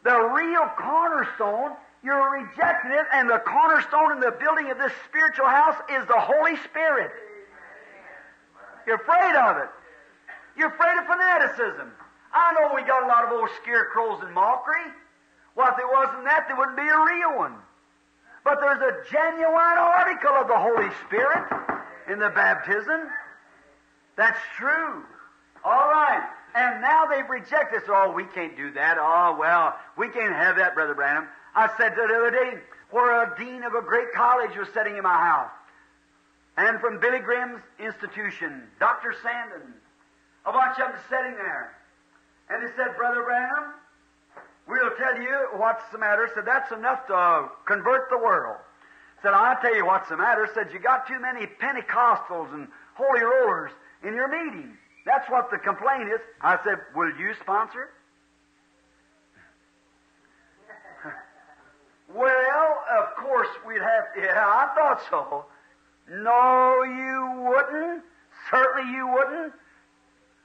the real cornerstone, you're rejecting it, and the cornerstone in the building of this spiritual house is the Holy Spirit. You're afraid of it. You're afraid of fanaticism. I know we got a lot of old scarecrows and mockery. Well, if there wasn't that, there wouldn't be a real one. But there's a genuine article of the Holy Spirit in the baptism. That's true. All right. And now they've rejected us. Oh, we can't do that. Oh, well, we can't have that, Brother Branham. I said the other day where a dean of a great college was sitting in my house. And from Billy Graham's institution, Dr. Sandon, a bunch of them sitting there. And he said, Brother Branham, we'll tell you what's the matter. Said, that's enough to convert the world. Said, I'll tell you what's the matter. Said, you got too many Pentecostals and holy rollers in your meeting. That's what the complaint is. I said, will you sponsor well, of course we'd have, yeah, I thought so. No, you wouldn't. Certainly you wouldn't.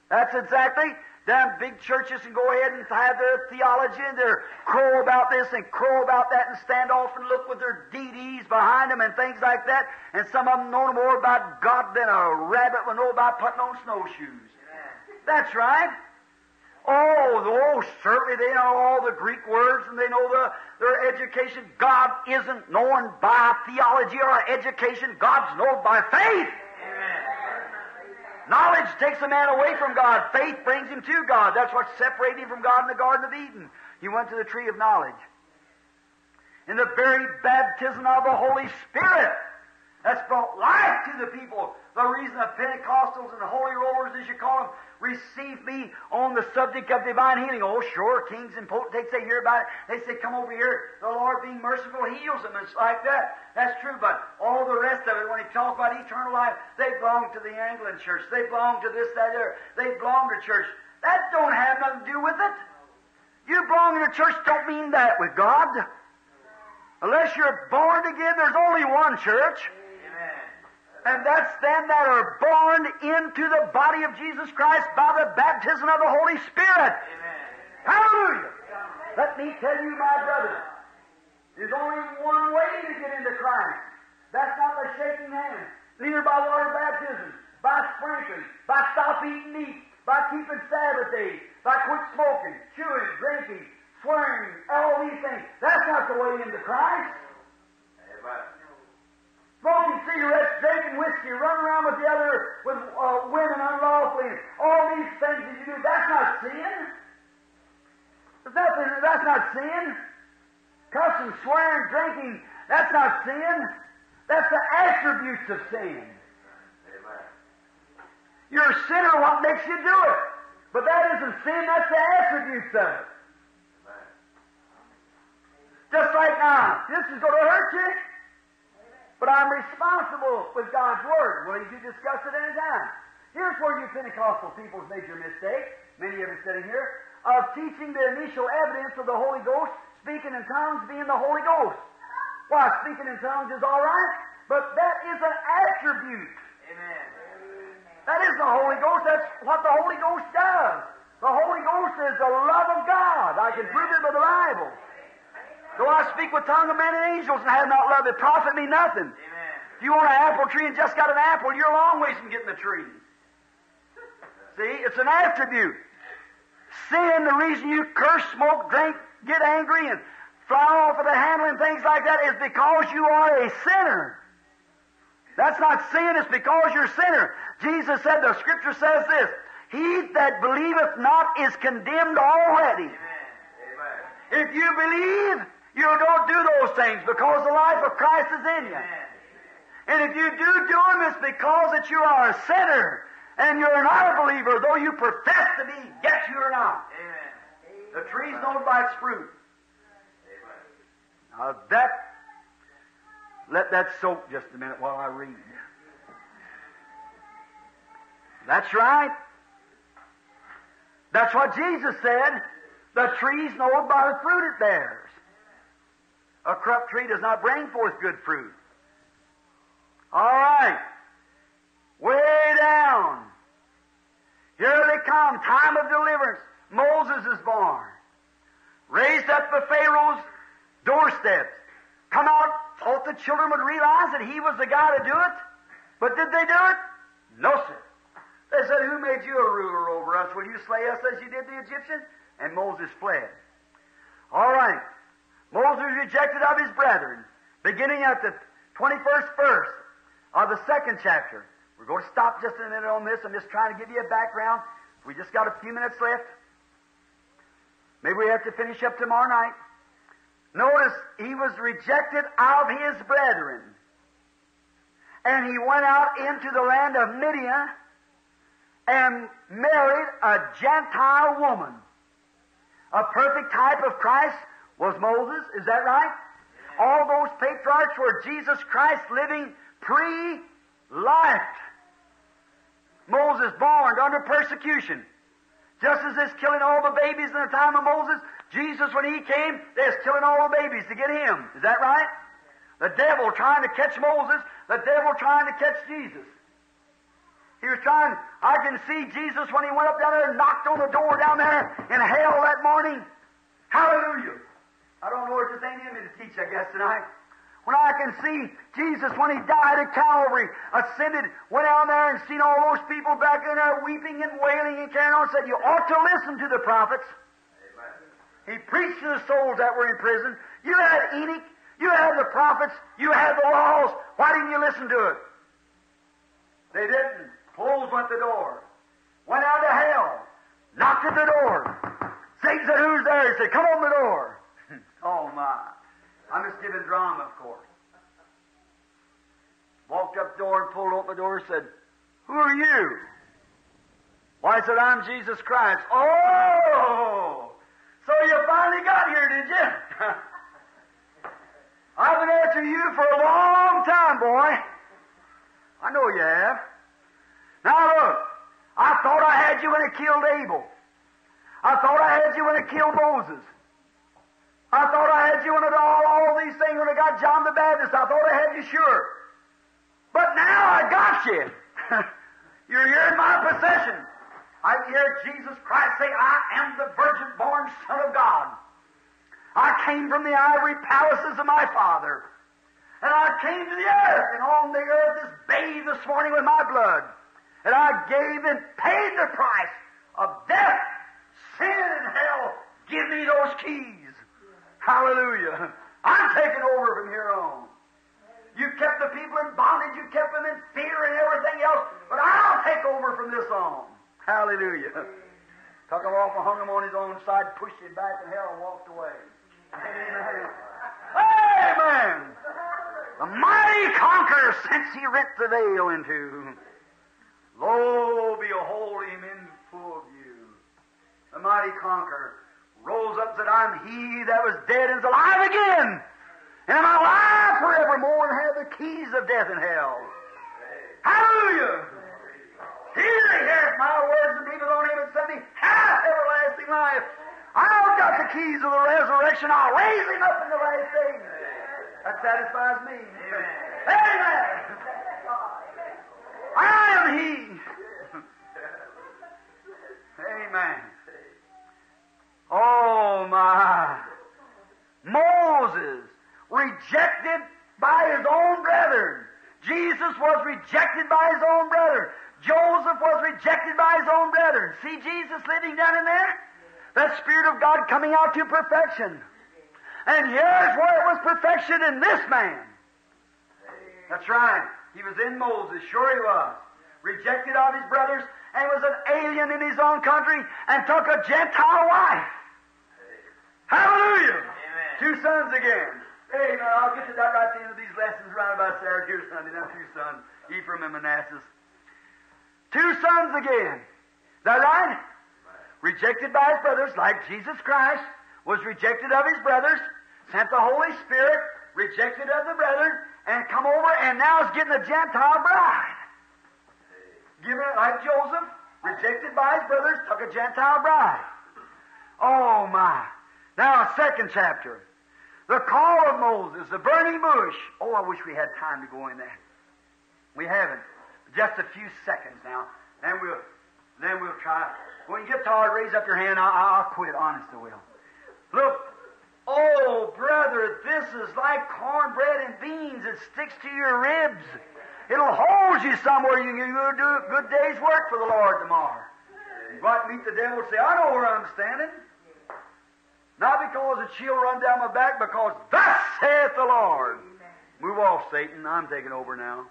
That's exactly. Them big churches and go ahead and have their theology and their crow about this and crow about that and stand off and look with their DDs behind them and things like that. And some of them know more about God than a rabbit will know about putting on snowshoes. That's right. Oh, oh, certainly they know all the Greek words and they know the, their education. God isn't known by theology or education. God's known by faith. Knowledge takes a man away from God. Faith brings him to God. That's what separated him from God in the Garden of Eden. He went to the tree of knowledge. In the very baptism of the Holy Spirit, that's brought life to the people. The reason the Pentecostals and the Holy Rollers, as you call them, receive me on the subject of divine healing. Oh, sure, kings and potentates, they hear about it. They say, come over here. The Lord being merciful heals them. It's like that. That's true, but all the rest of it, when he talks about eternal life, they belong to the Anglican church. They belong to this, that, there. They belong to church. That don't have nothing to do with it. You belong to church don't mean that with God. Unless you're born again, there's only one church. And that's them that are born into the body of Jesus Christ by the baptism of the Holy Spirit. Amen. Hallelujah. Let me tell you, my brother, there's only one way to get into Christ. That's not by shaking hands, neither by water baptism, by sprinkling, by stop eating meat, by keeping Sabbath days, by quit smoking, chewing, drinking, swearing, all these things. That's not the way into Christ. Amen smoking cigarettes, drinking whiskey, running around with the other with uh, women unlawfully, all these things that you do, that's not sin. That's, that's not sin. Cussing, swearing, drinking, that's not sin. That's the attributes of sin. You're a sinner, what makes you do it? But that isn't sin, that's the attributes of it. Just like now, this is going to hurt you. But I'm responsible with God's Word. Willing to discuss it any time. Here's where you Pentecostal people's made your mistake, many of you sitting here, of teaching the initial evidence of the Holy Ghost, speaking in tongues being the Holy Ghost. Why, speaking in tongues is all right, but that is an attribute. Amen. That is the Holy Ghost. That's what the Holy Ghost does. The Holy Ghost is the love of God. I can prove it by the Bible. Though I speak with tongue of men and angels and have not love, it profit me nothing. Amen. If you want an apple tree and just got an apple, you're a long ways from getting the tree. See, it's an attribute. Sin, the reason you curse, smoke, drink, get angry, and fly off of the handle and things like that is because you are a sinner. That's not sin, it's because you're a sinner. Jesus said, the scripture says this, He that believeth not is condemned already. Amen. If you believe, you don't do those things because the life of Christ is in you. And if you do do them, it's because that you are a sinner and you're not a believer, though you profess to be, yet you are not. The tree's known by its fruit. Now that, let that soak just a minute while I read. That's right. That's what Jesus said. The tree's known by the fruit it bears. A corrupt tree does not bring forth good fruit. All right. Way down. Here they come. Time of deliverance. Moses is born. raised up the Pharaoh's doorsteps, come out, thought the children would realize that he was the guy to do it. But did they do it? No, sir. They said, Who made you a ruler over us? Will you slay us as you did the Egyptians? And Moses fled. All right. Moses rejected of his brethren, beginning at the 21st verse of the second chapter. We're going to stop just a minute on this. I'm just trying to give you a background. We just got a few minutes left. Maybe we have to finish up tomorrow night. Notice he was rejected of his brethren. And he went out into the land of Midian and married a Gentile woman. A perfect type of Christ was Moses, is that right? All those patriarchs were Jesus Christ living pre-life. Moses born under persecution. Just as this killing all the babies in the time of Moses, Jesus, when he came, they're killing all the babies to get him. Is that right? The devil trying to catch Moses, the devil trying to catch Jesus. He was trying, I can see Jesus when he went up down there and knocked on the door down there in hell that morning. Hallelujah. I don't know if this ain't in me to teach, I guess, tonight. When I can see Jesus when he died at Calvary, ascended, went down there and seen all those people back in there weeping and wailing and carrying on, said, You ought to listen to the prophets. Amen. He preached to the souls that were in prison. You had Enoch, you had the prophets, you had the laws. Why didn't you listen to it? They didn't. Closed went the door. Went out to hell. Knocked at the door. Satan said, Who's there? He said, Come on the door. Oh my. I'm just giving drama, of course. Walked up the door and pulled open the door and said, Who are you? Why, I said, I'm Jesus Christ. Oh! So you finally got here, did you? I've been after you for a long time, boy. I know you have. Now look, I thought I had you when I killed Abel. I thought I had you when I killed Moses. I thought I had you did all, all these things when I got John the Baptist. I thought I had you sure. But now I got you. You're here in my possession. I hear Jesus Christ say, I am the virgin born Son of God. I came from the ivory palaces of my Father. And I came to the earth, and on the earth is bathed this morning with my blood. And I gave and paid the price of death, sin, and hell. Give me those keys. Hallelujah. I'm taking over from here on. You kept the people in bondage, you kept them in fear and everything else, but I'll take over from this on. Hallelujah. Took him off and hung him on his own side, pushed him back in hell, and walked away. Amen. Amen. The mighty conqueror since he rent the veil into. Lo, behold him in full view. The mighty conqueror rose up and said, I'm he that was dead and is alive again. And I'm alive forevermore and have the keys of death and hell. Hallelujah. He that heareth my words and believeth on him and sent me hath everlasting life. I've got the keys of the resurrection. I'll raise him up in the last day. That satisfies me. Amen. I am he. Amen. Oh my. Moses, rejected by his own brethren. Jesus was rejected by his own brethren. Joseph was rejected by his own brethren. See Jesus living down in there? That Spirit of God coming out to perfection. And here's where it was perfection in this man. That's right. He was in Moses, sure he was. Rejected of his brothers and was an alien in his own country and took a Gentile wife. Hallelujah! Amen. Two sons again. Amen. I'll get to that right at the end of these lessons around about Sarah here Sunday. Them two sons, Ephraim and Manasseh. Two sons again. Is that right? Rejected by his brothers, like Jesus Christ was rejected of his brothers, sent the Holy Spirit, rejected of the brethren, and come over and now is getting a Gentile bride. Given it like Joseph, rejected by his brothers, took a Gentile bride. Oh my. Now, second chapter. The call of Moses, the burning bush. Oh, I wish we had time to go in there. We haven't. Just a few seconds now. Then we'll, then we'll try. When you get tired, raise up your hand. I'll, I'll quit, honest I will. Look, oh, brother, this is like cornbread and beans. It sticks to your ribs. It'll hold you somewhere. You can do a good day's work for the Lord tomorrow. You and meet the devil and say, I know where I'm standing. Not because a chill run down my back, because thus saith the Lord. Move off, Satan. I'm taking over now.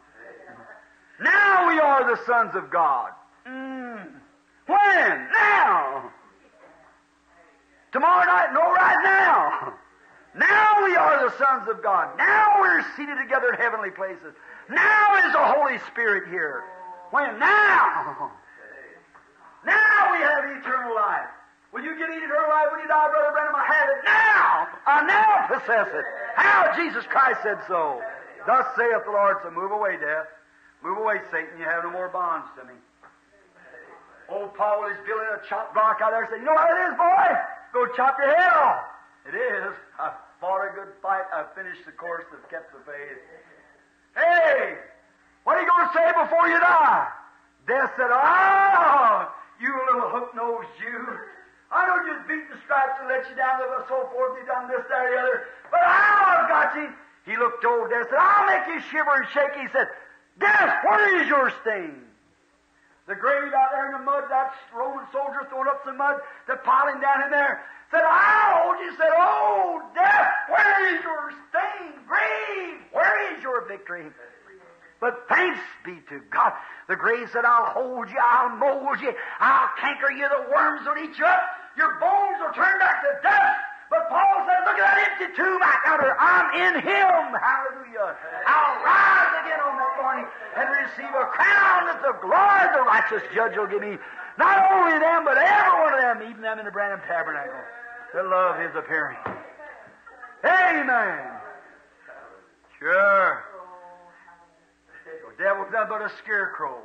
Now we are the sons of God. Mm. When? Now. Tomorrow night? No, right now. Now we are the sons of God. Now we're seated together in heavenly places. Now is the Holy Spirit here. When? Now. Now we have eternal life. Will you get eternal life when you die, Brother Branham? I have it now. I now possess it. How? Jesus Christ said so. Thus saith the Lord, so move away, death. Move away, Satan. You have no more bonds to me. Old Paul is building a chop block out there saying, You know what it is, boy? Go chop your head off. It is. I fought a good fight. I finished the course. I've kept the faith. Hey! What are you going to say before you die? Death said, Oh, you little hook-nosed Jew. I know you beat the stripes and let you down and so forth. You done this, or the other. But I've got you. He looked old Death said, I'll make you shiver and shake. He said, Death, where is your sting? The grave out there in the mud, that Roman soldier throwing up some mud, they're piling down in there. Said, I'll hold you. Said, Oh, death, where is your sting? Grave, where is your victory? But thanks be to God. The grave said, I'll hold you, I'll mold you, I'll canker you, the worms will eat you up, your bones will turn back to dust. But Paul said, look at that empty tomb out there. I'm in him. Hallelujah. I'll rise again on that morning and receive a crown of the glory of the righteous judge will give me. Not only them, but every one of them, even them in the Branham Tabernacle, to love his appearing. Amen. Sure. The devil's nothing but a scarecrow.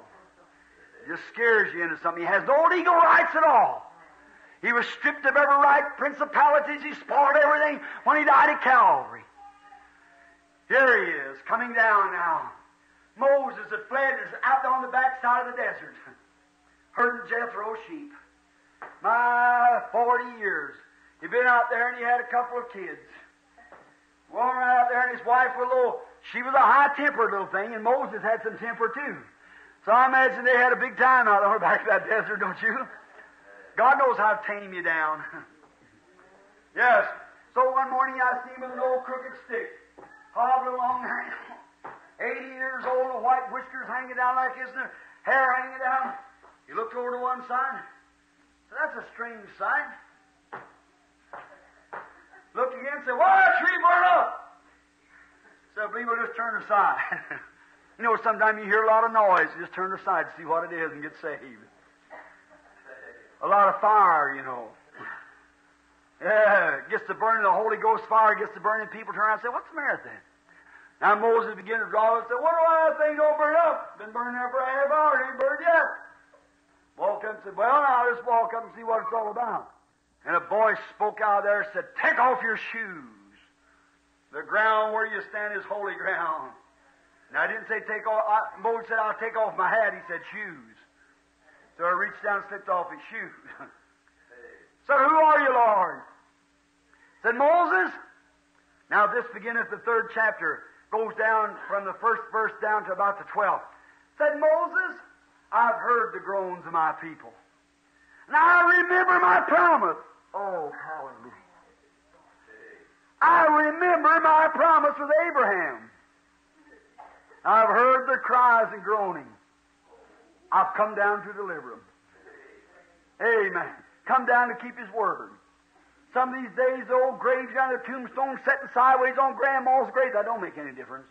He just scares you into something. He has no legal rights at all. He was stripped of every right, principalities, he spoiled everything when he died at Calvary. Here he is, coming down now. Moses had fled and is out there on the backside of the desert, herding Jethro's sheep. My, 40 years. He'd been out there and he had a couple of kids. Going out there and his wife was a little, she was a high-tempered little thing, and Moses had some temper too. So I imagine they had a big time out on the back of that desert, don't you? God knows how to tame you down. yes. So one morning I see him with an old crooked stick, hobbling along 80 years old, with white whiskers hanging down like and hair hanging down. He looked over to one side. So that's a strange sight. Looked again and said, Why, tree burn up? So I believe we'll just turn aside. you know, sometimes you hear a lot of noise, just turn aside to see what it is and get saved a lot of fire, you know. Yeah, gets to burning the Holy Ghost fire, gets to burning people turn around and say, What's the matter with that? Now Moses began to draw and said, What do I think don't burn up? Been burning there for a half hour, it ain't burned yet. Walked up and said, Well, now I'll just walk up and see what it's all about. And a voice spoke out there and said, Take off your shoes. The ground where you stand is holy ground. Now I didn't say take off, I, Moses said, I'll take off my hat. He said, Shoes. So I reached down and slipped off his shoes. so who are you, Lord? Said Moses. Now this beginneth the third chapter, goes down from the first verse down to about the twelfth. Said Moses, I've heard the groans of my people. And I remember my promise. Oh, hallelujah. I remember my promise with Abraham. I've heard the cries and groaning. I've come down to deliver them. Amen. Come down to keep His word. Some of these days, the old graves down the tombstone setting sideways on grandma's grave, that don't make any difference.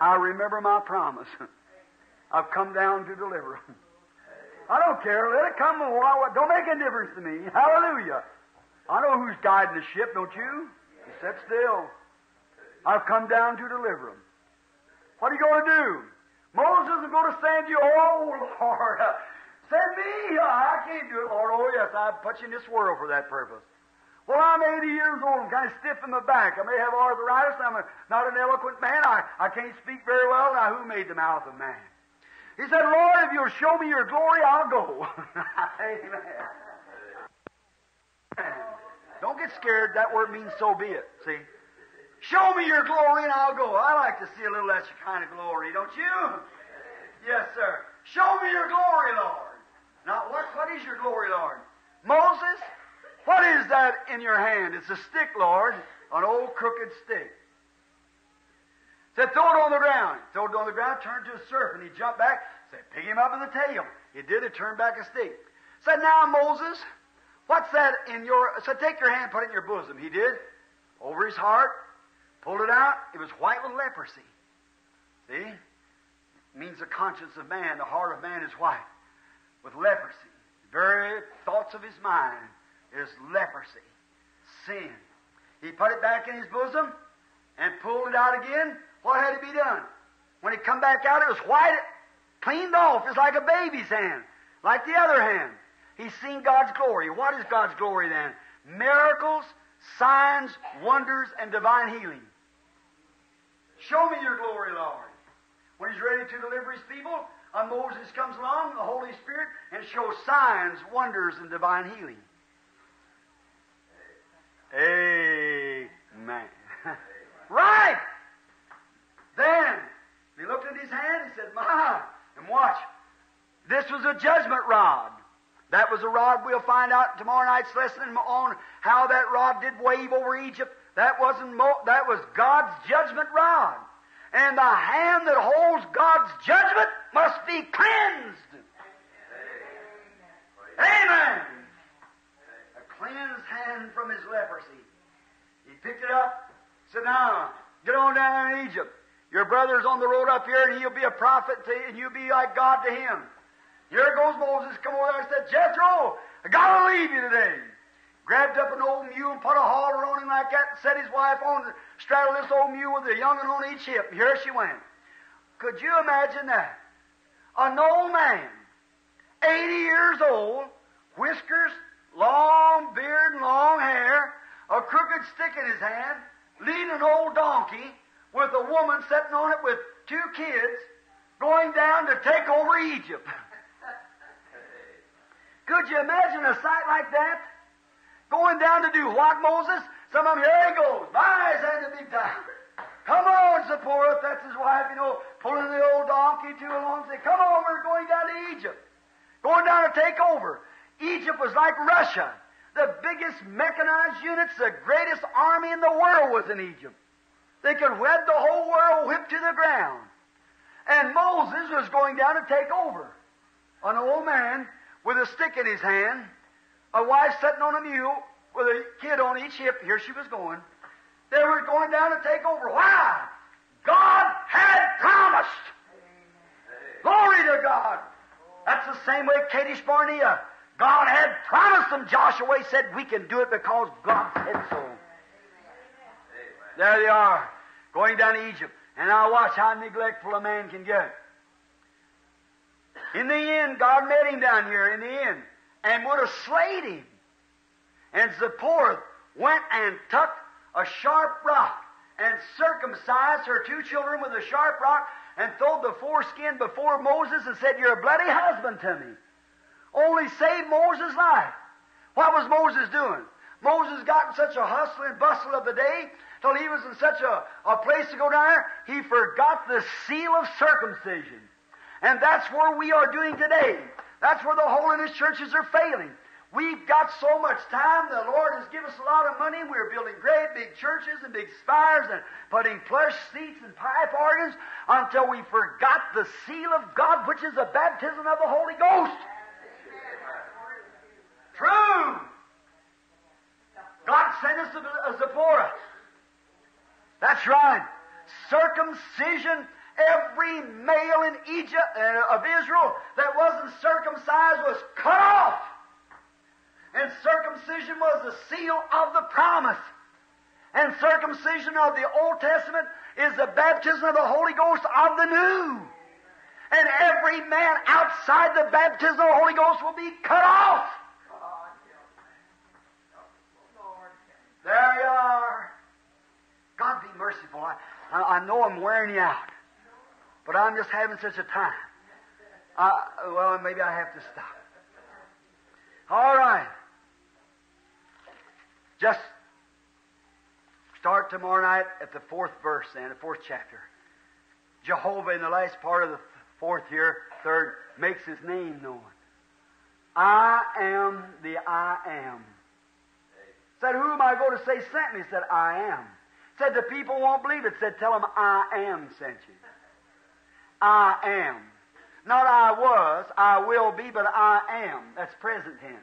I remember my promise. I've come down to deliver them. I don't care. Let it come. Don't make any difference to me. Hallelujah. I know who's guiding the ship, don't you? You sit still. I've come down to deliver them. What are you going to do? Moses is going to send you. Oh, Lord, send me. I can't do it, Lord. Oh, yes, I've put you in this world for that purpose. Well, I'm 80 years old. I'm kind of stiff in the back. I may have arthritis. I'm a, not an eloquent man. I, I can't speak very well. Now, who made the mouth of man? He said, Lord, if you'll show me your glory, I'll go. Amen. Don't get scared. That word means so be it. See? Show me your glory and I'll go. I like to see a little extra kind of glory, don't you? Yes, sir. Show me your glory, Lord. Now, what, what is your glory, Lord? Moses, what is that in your hand? It's a stick, Lord, an old crooked stick. Said, throw it on the ground. Throw it on the ground, turned to a serpent. He jumped back, said, pick him up in the tail. He did it, turned back a stick. Said, now, Moses, what's that in your, said, take your hand, put it in your bosom. He did. Over his heart, pulled it out. It was white with leprosy. See? It means the conscience of man, the heart of man is white with leprosy. The very thoughts of his mind is leprosy, sin. He put it back in his bosom and pulled it out again. What had to be done? When it come back out, it was white, cleaned off. It's like a baby's hand, like the other hand. He's seen God's glory. What is God's glory then? Miracles, signs, wonders, and divine healing. Show me your glory, Lord. When he's ready to deliver his people, uh, Moses comes along, the Holy Spirit, and shows signs, wonders, and divine healing. Amen. right! Then, he looked at his hand, he said, My, and watch. This was a judgment rod. That was a rod we'll find out tomorrow night's lesson on how that rod did wave over Egypt. That wasn't that was God's judgment rod. And the hand that holds God's judgment must be cleansed. Amen. A cleansed hand from his leprosy. He picked it up, said, Now, get on down in Egypt. Your brother's on the road up here, and he'll be a prophet to you, and you'll be like God to him. Here goes Moses, come over there and said, Jethro, I gotta leave you today. Grabbed up an old mule and put a halter on him like that and set his wife on the straddle this old mule with a young'un on each hip. Here she went. Could you imagine that? An old man, 80 years old, whiskers, long beard and long hair, a crooked stick in his hand, leading an old donkey with a woman sitting on it with two kids, going down to take over Egypt. Could you imagine a sight like that? Going down to do what, Moses? Some of them, here he goes. Bye, he's had the big time. Come on, Zipporah, if that's his wife, you know, pulling the old donkey to along, say, come on, we're going down to Egypt. Going down to take over. Egypt was like Russia. The biggest mechanized units, the greatest army in the world was in Egypt. They could wed the whole world whipped to the ground. And Moses was going down to take over. An old man with a stick in his hand, a wife sitting on a mule with a kid on each hip. Here she was going. They were going down to take over. Why? God had promised. Glory to God. That's the same way Kadesh Barnea. God had promised them. Joshua said, We can do it because God said so. There they are, going down to Egypt. And now watch how neglectful a man can get. In the end, God met him down here in the end and would have slayed him. And Zipporah went and took a sharp rock and circumcised her two children with a sharp rock and throwed the foreskin before Moses and said, You're a bloody husband to me. Only saved Moses' life. What was Moses doing? Moses got in such a hustle and bustle of the day till he was in such a, a place to go down there, he forgot the seal of circumcision. And that's where we are doing today. That's where the holiness churches are failing. We've got so much time. The Lord has given us a lot of money. We're building great big churches and big spires and putting plush seats and pipe organs until we forgot the seal of God, which is the baptism of the Holy Ghost. True. God sent us a, a Zipporah. That's right. Circumcision every male in Egypt uh, of Israel that wasn't circumcised was cut off. And circumcision was the seal of the promise. And circumcision of the Old Testament is the baptism of the Holy Ghost of the New. And every man outside the baptism of the Holy Ghost will be cut off. There you are. God be merciful. I, I, I know I'm wearing you out. But I'm just having such a time. Uh, well, maybe I have to stop. All right. Just start tomorrow night at the fourth verse and the fourth chapter. Jehovah in the last part of the fourth here, third, makes his name known. I am the I am. Said, who am I going to say sent me? Said, I am. Said, the people won't believe it. Said, tell them I am sent you. I am. Not I was, I will be, but I am. That's present tense.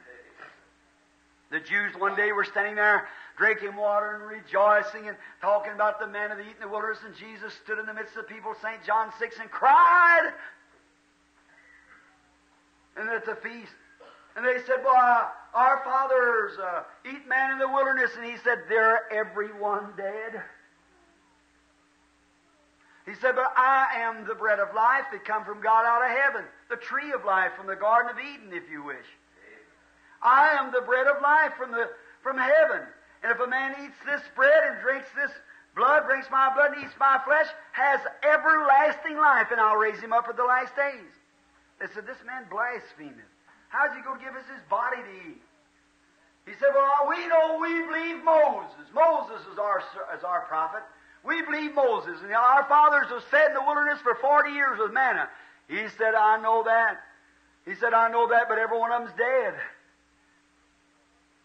The Jews one day were standing there drinking water and rejoicing and talking about the man of the eat in the wilderness, and Jesus stood in the midst of the people, St. John 6, and cried. And at the feast, and they said, Well, our fathers uh, eat man in the wilderness. And he said, They're everyone dead. He said, But I am the bread of life that come from God out of heaven, the tree of life from the Garden of Eden, if you wish. I am the bread of life from, the, from heaven. And if a man eats this bread and drinks this blood, drinks my blood, and eats my flesh, has everlasting life, and I'll raise him up at the last days. They said, This man blasphemeth. How's he going to give us his body to eat? He said, Well, we know we believe Moses. Moses is our, is our prophet. We believe Moses. And our fathers were fed in the wilderness for 40 years with manna. He said, I know that. He said, I know that, but every one of them's dead.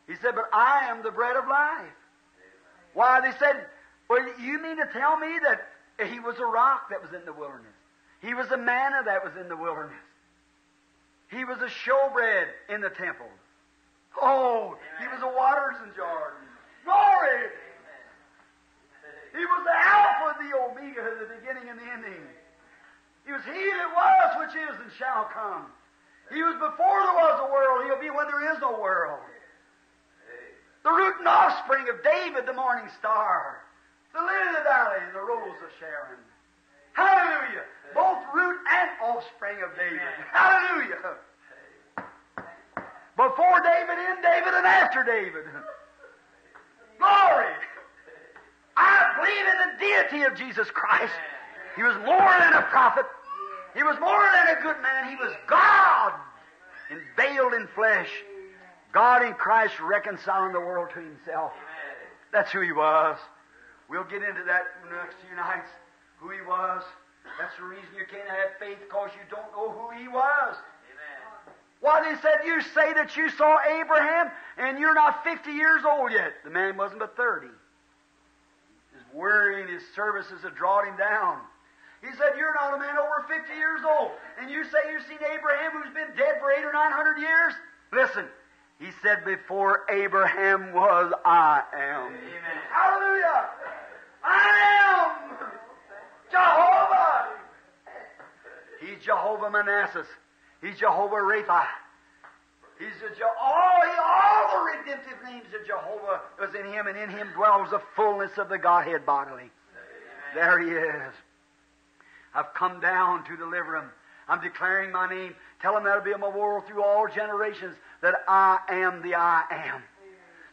He said, But I am the bread of life. Why? They said, Well, you mean to tell me that he was a rock that was in the wilderness? He was a manna that was in the wilderness. He was a showbread in the temple. Oh, he was a waters in Jordan. Glory! He was the Alpha, and the Omega, the beginning and the ending. He was He that was, which is, and shall come. He was before there was a world. He'll be when there is no world. The root and offspring of David, the morning star. The lily of the valley and the rose of Sharon. Hallelujah. Both root and offspring of David. Hallelujah. Before David, in David, and after David. Glory. I believe in of Jesus Christ. He was more than a prophet. He was more than a good man. He was God, veiled in flesh. God in Christ reconciling the world to Himself. That's who He was. We'll get into that next few nights. Who He was. That's the reason you can't have faith because you don't know who He was. Why, they said, You say that you saw Abraham and you're not 50 years old yet. The man wasn't but 30 worrying his services had drawn him down. He said, You're not a man over 50 years old, and you say you've seen Abraham who's been dead for eight or nine hundred years? Listen, he said, Before Abraham was, I am. Amen. Hallelujah! I am Jehovah! He's Jehovah Manasseh. He's Jehovah Rapha. He's a Je- all, all the redemptive names of Jehovah was in him, and in him dwells the fullness of the Godhead bodily. Amen. There he is. I've come down to deliver him. I'm declaring my name. Tell him that'll be a memorial through all generations that I am the I am.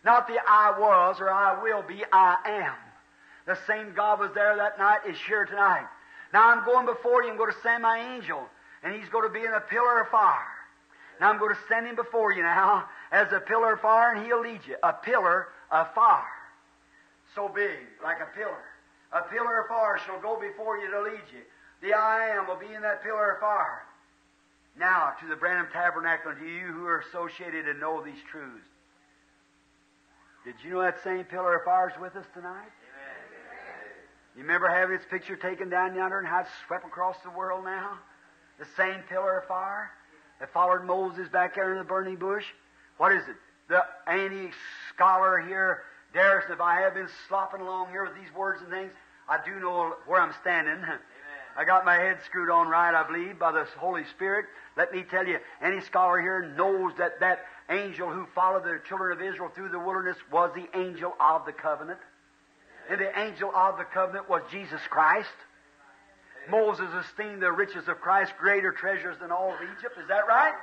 Not the I was or I will be, I am. The same God was there that night is here tonight. Now I'm going before you. I'm going to send my angel, and he's going to be in a pillar of fire. Now I'm going to send him before you now as a pillar of fire, and he'll lead you. A pillar of fire. So big, like a pillar. A pillar of fire shall go before you to lead you. The I am will be in that pillar of fire. Now, to the Branham Tabernacle, and to you who are associated and know these truths. Did you know that same pillar of fire is with us tonight? Amen. You remember having its picture taken down yonder and how it's swept across the world now? The same pillar of fire? That followed Moses back there in the burning bush? What is it? The anti scholar here, Darrison, if I have been slopping along here with these words and things, I do know where I'm standing. Amen. I got my head screwed on right, I believe, by the Holy Spirit. Let me tell you, any scholar here knows that that angel who followed the children of Israel through the wilderness was the angel of the covenant. And the angel of the covenant was Jesus Christ. Moses esteemed the riches of Christ greater treasures than all of Egypt. Is that right?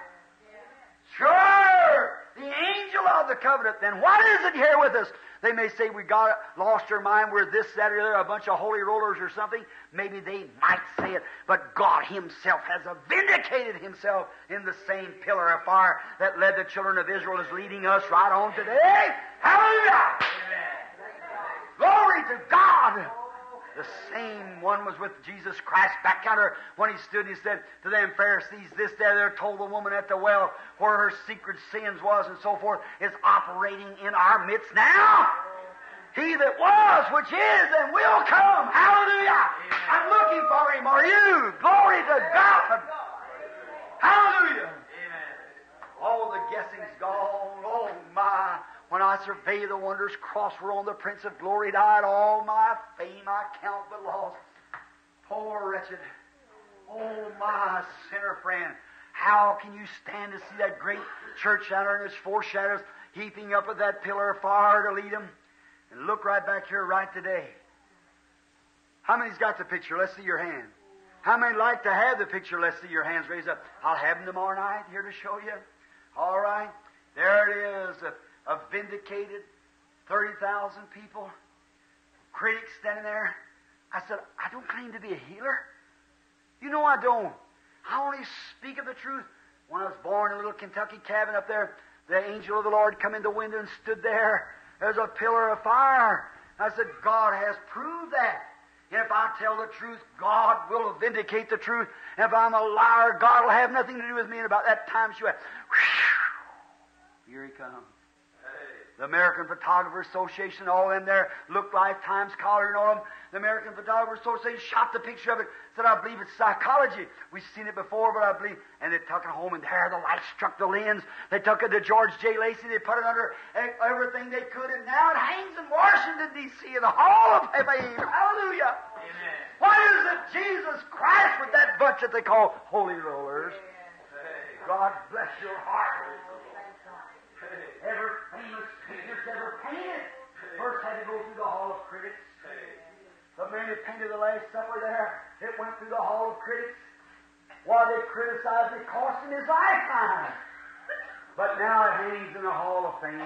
Sure! the angel of the covenant. Then what is it here with us? They may say we got lost our mind, we're this, that, or the other, a bunch of holy rollers or something. Maybe they might say it, but God Himself has vindicated Himself in the same pillar of fire that led the children of Israel is leading us right on today. Hallelujah! Glory to God! The same one was with Jesus Christ back counter when he stood. He said to them Pharisees, this there, there told the woman at the well where her secret sins was and so forth is operating in our midst now. He that was, which is, and will come. Hallelujah. I'm looking for him. Are you? Glory to God. Hallelujah. All the guessing's gone. Oh my. When I survey the wondrous cross whereon the Prince of Glory died, all my fame I count but lost. Poor wretched. Oh, my sinner friend. How can you stand to see that great church there in its four shadows heaping up at that pillar of fire to lead them? And look right back here right today. How many's got the picture? Let's see your hand. How many like to have the picture? Let's see your hands raised up. I'll have them tomorrow night here to show you. All right. There it is of vindicated 30,000 people, critics standing there. I said, I don't claim to be a healer. You know I don't. I only speak of the truth. When I was born in a little Kentucky cabin up there, the angel of the Lord come in the window and stood there. There's a pillar of fire. I said, God has proved that. And if I tell the truth, God will vindicate the truth. And if I'm a liar, God will have nothing to do with me. And about that time, she went, whew, here he comes the American Photographer Association, all in there, look lifetimes collaring on them. The American Photographer Association shot the picture of it, said, I believe it's psychology. We've seen it before, but I believe. And they took it home, and there the light struck the lens. They took it to George J. Lacy, they put it under everything they could, and now it hangs in Washington, D.C., in the Hall of Fame. Hallelujah. Amen. What is it? Jesus Christ with that bunch that they call holy rollers. God bless your heart. Famous picture ever painted first had to go through the Hall of Critics. The man who painted the Last Supper there, it went through the Hall of Critics. While they criticized it, cost him his lifetime. But now it hangs in the Hall of Fame.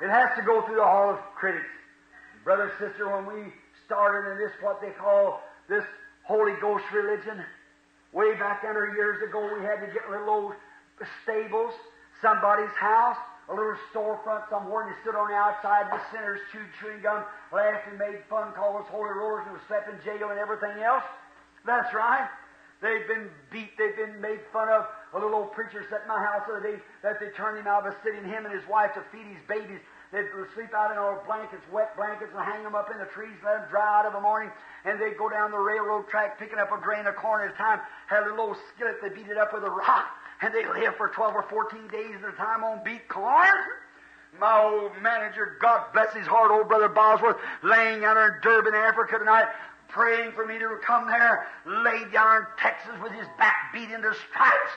It has to go through the Hall of Critics. Brother, and sister, when we started in this, what they call this Holy Ghost religion, way back under years ago, we had to get little old stables somebody's house, a little storefront somewhere, and he stood on the outside, the sinners chewed chewing gum, laughed and made fun, called us holy rollers, and was slept in jail and everything else. That's right. They've been beat, they've been made fun of. A little old preacher sat in my house the other day that they turned him out of a and him and his wife to feed his babies. They'd sleep out in old blankets, wet blankets, and hang them up in the trees, let them dry out of the morning. And they'd go down the railroad track picking up a grain of corn at a time. Had a little skillet, they beat it up with a rock and they live for 12 or 14 days at a time on beat corn. My old manager, God bless his heart, old brother Bosworth, laying out in Durban, Africa tonight, praying for me to come there, laid down in Texas with his back beat into stripes.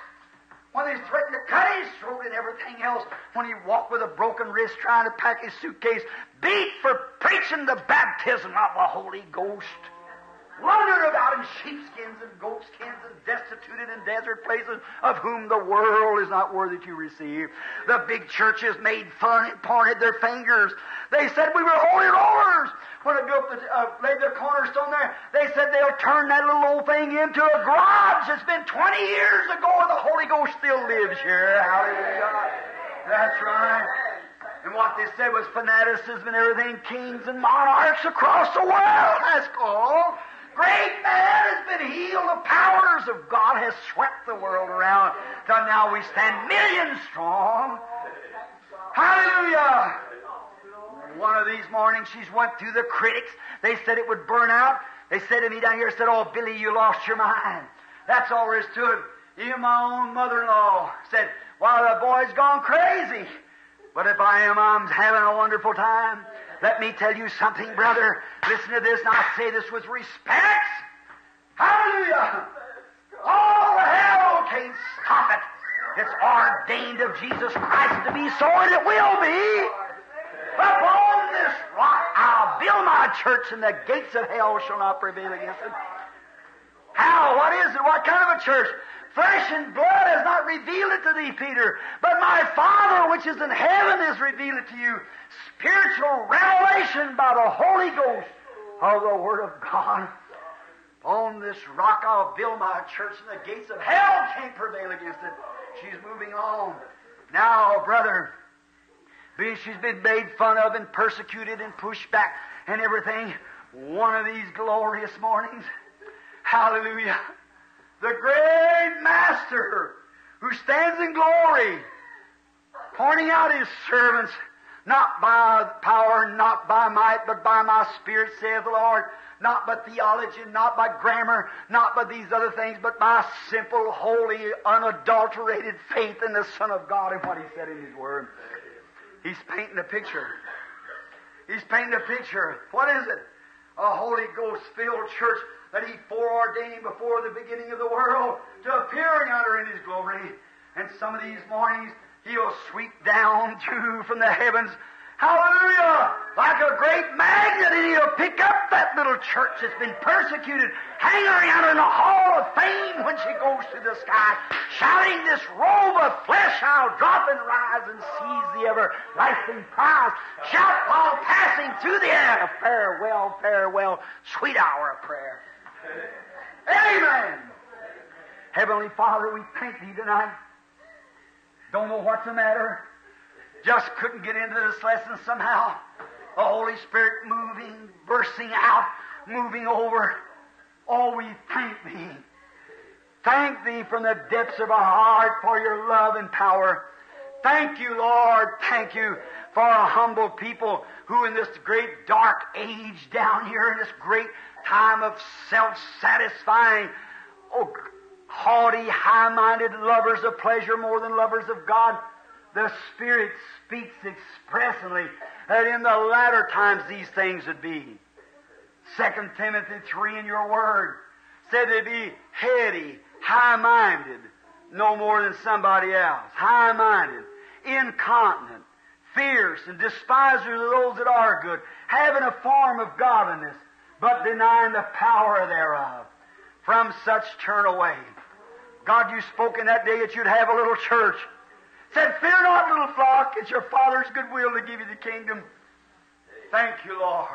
When they threatened to cut his throat and everything else, when he walked with a broken wrist trying to pack his suitcase, beat for preaching the baptism of the Holy Ghost wandering about in sheepskins and goatskins and destituted in desert places, of whom the world is not worthy to receive. The big churches made fun and pointed their fingers. They said we were holy rollers. When they built the, uh, laid their cornerstone there, they said they'll turn that little old thing into a garage. It's been 20 years ago and the Holy Ghost still lives here. Hallelujah. That's right. And what they said was fanaticism and everything, kings and monarchs across the world. That's all great man has been healed. The powers of God has swept the world around. Till now we stand millions strong. Hallelujah. One of these mornings she's went through the critics. They said it would burn out. They said to me down here, said, Oh, Billy, you lost your mind. That's all there is to it. Even my own mother-in-law said, Well, the boy's gone crazy. But if I am, I'm having a wonderful time. Let me tell you something, brother. Listen to this, and I say this with respect. Hallelujah! All hell can't stop it. It's ordained of Jesus Christ to be so, and it will be. Upon this rock I'll build my church, and the gates of hell shall not prevail against it. How? What is it? What kind of a church? Flesh and blood has not revealed it to thee, Peter, but my Father which is in heaven has revealed it to you. Spiritual revelation by the Holy Ghost of the Word of God. On this rock I'll build my church, and the gates of hell can't prevail against it. She's moving on. Now, brother, she's been made fun of and persecuted and pushed back and everything, one of these glorious mornings, hallelujah, the great Master who stands in glory, pointing out His servants, not by power, not by might, but by my Spirit, saith the Lord. Not by theology, not by grammar, not by these other things, but by simple, holy, unadulterated faith in the Son of God and what He said in His Word. He's painting a picture. He's painting a picture. What is it? A Holy Ghost filled church that He foreordained before the beginning of the world to appear under in His glory. And some of these mornings He'll sweep down too from the heavens. Hallelujah! Like a great magnet, and he'll pick up that little church that's been persecuted, hang her out in the hall of fame when she goes to the sky, shouting, This robe of flesh I'll drop and rise and seize the everlasting prize. Shout while passing through the air. Farewell, farewell, sweet hour of prayer. Amen. Heavenly Father, we thank Thee tonight. Don't know what's the matter. Just couldn't get into this lesson somehow. The Holy Spirit moving, bursting out, moving over. Oh, we thank Thee. Thank Thee from the depths of our heart for your love and power. Thank you, Lord. Thank you for a humble people who in this great dark age down here, in this great time of self-satisfying, oh, haughty, high-minded lovers of pleasure more than lovers of God, the Spirit speaks expressly that in the latter times these things would be. Second Timothy 3 in your word said they'd be heady, high-minded, no more than somebody else. High-minded, incontinent, fierce, and despisers of those that are good, having a form of godliness, but denying the power thereof. From such turn away. God, you spoke in that day that you'd have a little church. Said, Fear not, little flock, it's your Father's good will to give you the kingdom. Thank you, Lord,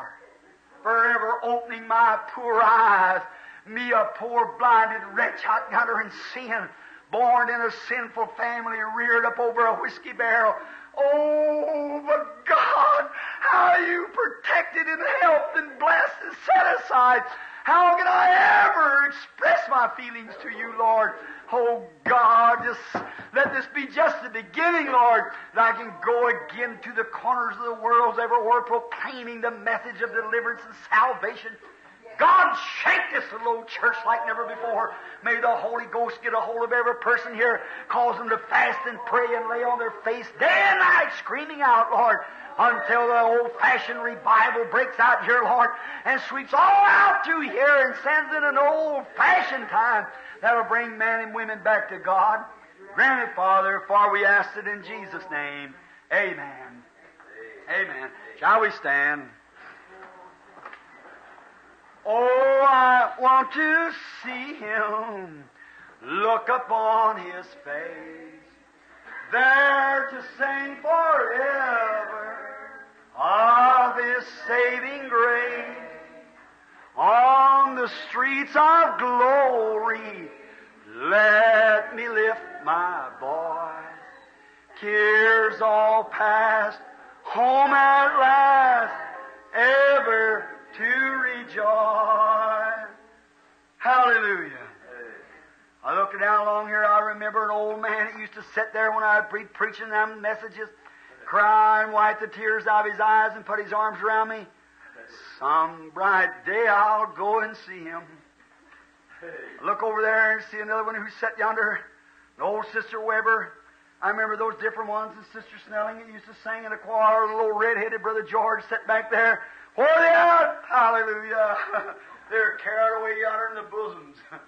for ever opening my poor eyes. Me, a poor blinded wretch out yonder in sin, born in a sinful family, reared up over a whiskey barrel. Oh, but God, how you protected and helped and blessed and set aside. How can I ever express my feelings to you, Lord? Oh God, just let this be just the beginning, Lord, that I can go again to the corners of the world everywhere proclaiming the message of deliverance and salvation. God, shake this little old church like never before. May the Holy Ghost get a hold of every person here, cause them to fast and pray and lay on their face day and night, screaming out, Lord, until the old-fashioned revival breaks out here, Lord, and sweeps all out through here and sends in an old-fashioned time that'll bring men and women back to God. Grant it, Father, for we ask it in Jesus' name. Amen. Amen. Shall we stand? Oh, I want to see him look upon his face, there to sing forever of his saving grace. On the streets of glory, let me lift my voice. Cares all past, home at last, ever to rejoice. Hallelujah. I look down along here, I remember an old man that used to sit there when I would be preaching them messages, cry and wipe the tears out of his eyes and put his arms around me. Some bright day I'll go and see him. Look over there and see another one who sat yonder, an old Sister Weber. I remember those different ones, and Sister Snelling that used to sing in a choir, the little red-headed Brother George sat back there. Pour they out! Hallelujah! They're carried away yonder in the bosoms.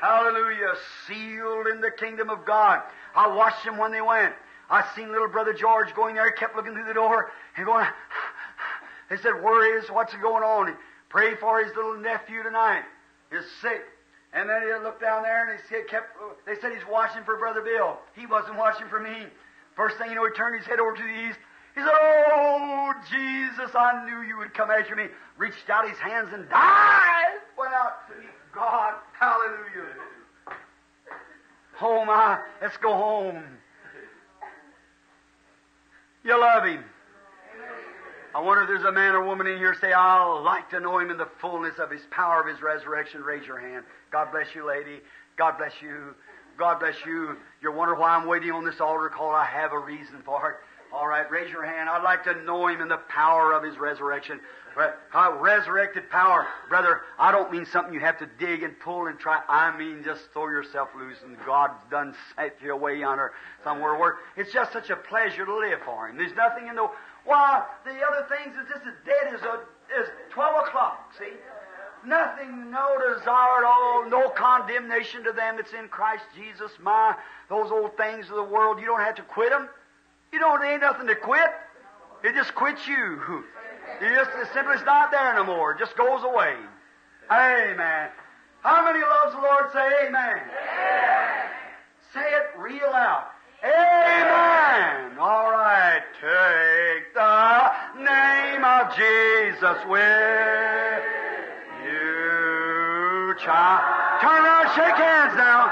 Hallelujah! Sealed in the kingdom of God. I watched them when they went. I seen little brother George going there, kept looking through the door and going. They said, "Where is? What's going on?" Pray for his little nephew tonight. He's sick, And then he looked down there and he kept, they said he's watching for Brother Bill. He wasn't watching for me. First thing you know, he turned his head over to the east. He said, Oh, Jesus, I knew you would come after me. Reached out his hands and died. Went out to meet God. Hallelujah. Oh, my, let's go home. You love him. I wonder if there's a man or woman in here say, I'd like to know him in the fullness of his power of his resurrection. Raise your hand. God bless you, lady. God bless you. God bless you. You're wondering why I'm waiting on this altar call. I have a reason for it. All right, raise your hand. I'd like to know him in the power of his resurrection. How uh, resurrected power. Brother, I don't mean something you have to dig and pull and try. I mean just throw yourself loose and God's done set you away on yonder somewhere where it's just such a pleasure to live for him. There's nothing in the why the other things is just as dead as a, as twelve o'clock, see? Nothing, no desire at all, no condemnation to them that's in Christ Jesus. My, those old things of the world, you don't have to quit them. You don't, ain't nothing to quit. It just quits you. It just, it simply is not there no more. It just goes away. Amen. How many loves the Lord say amen? amen? Say it real loud. Amen. All right. Take the name of Jesus with you, child. Turn around, shake hands now.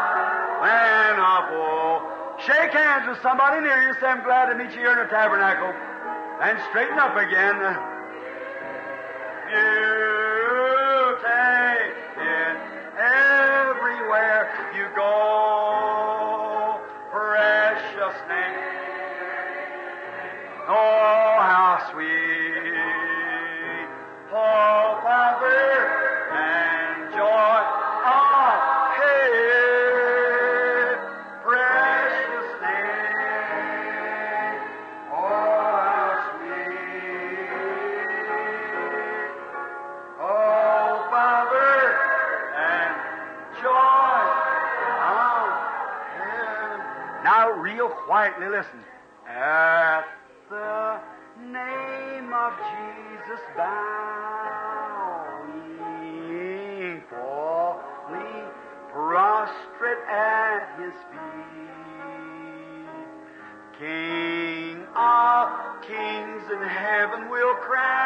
Man of woe. Shake hands with somebody near you. Say, I'm glad to meet you here in the tabernacle. And straighten up again. You quietly, listen. At the name of Jesus, bowing, falling, prostrate at His feet. King of kings in heaven will crown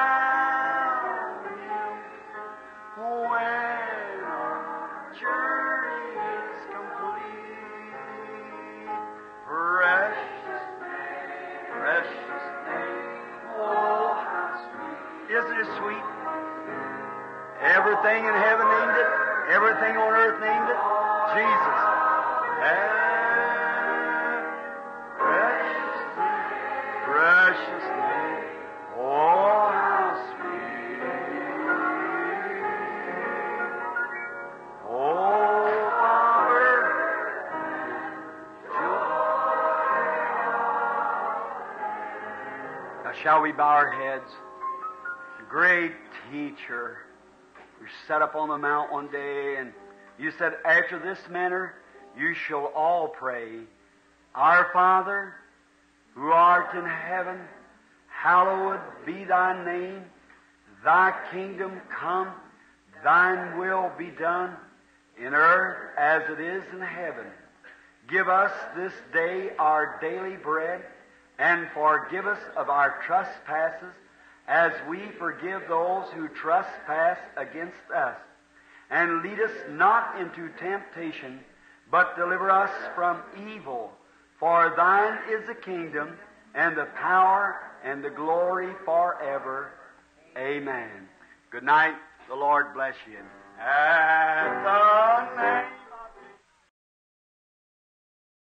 Everything in heaven named it. Everything on earth named it. Jesus. And precious name, precious name, oh how sweet! Oh, Father, Now, shall we bow our heads? Great teacher, you sat up on the mount one day and you said, After this manner you shall all pray, Our Father, who art in heaven, hallowed be thy name. Thy kingdom come, thine will be done, in earth as it is in heaven. Give us this day our daily bread, and forgive us of our trespasses, as we forgive those who trespass against us. And lead us not into temptation, but deliver us from evil. For thine is the kingdom, and the power, and the glory forever. Amen. Good night. The Lord bless you. At the name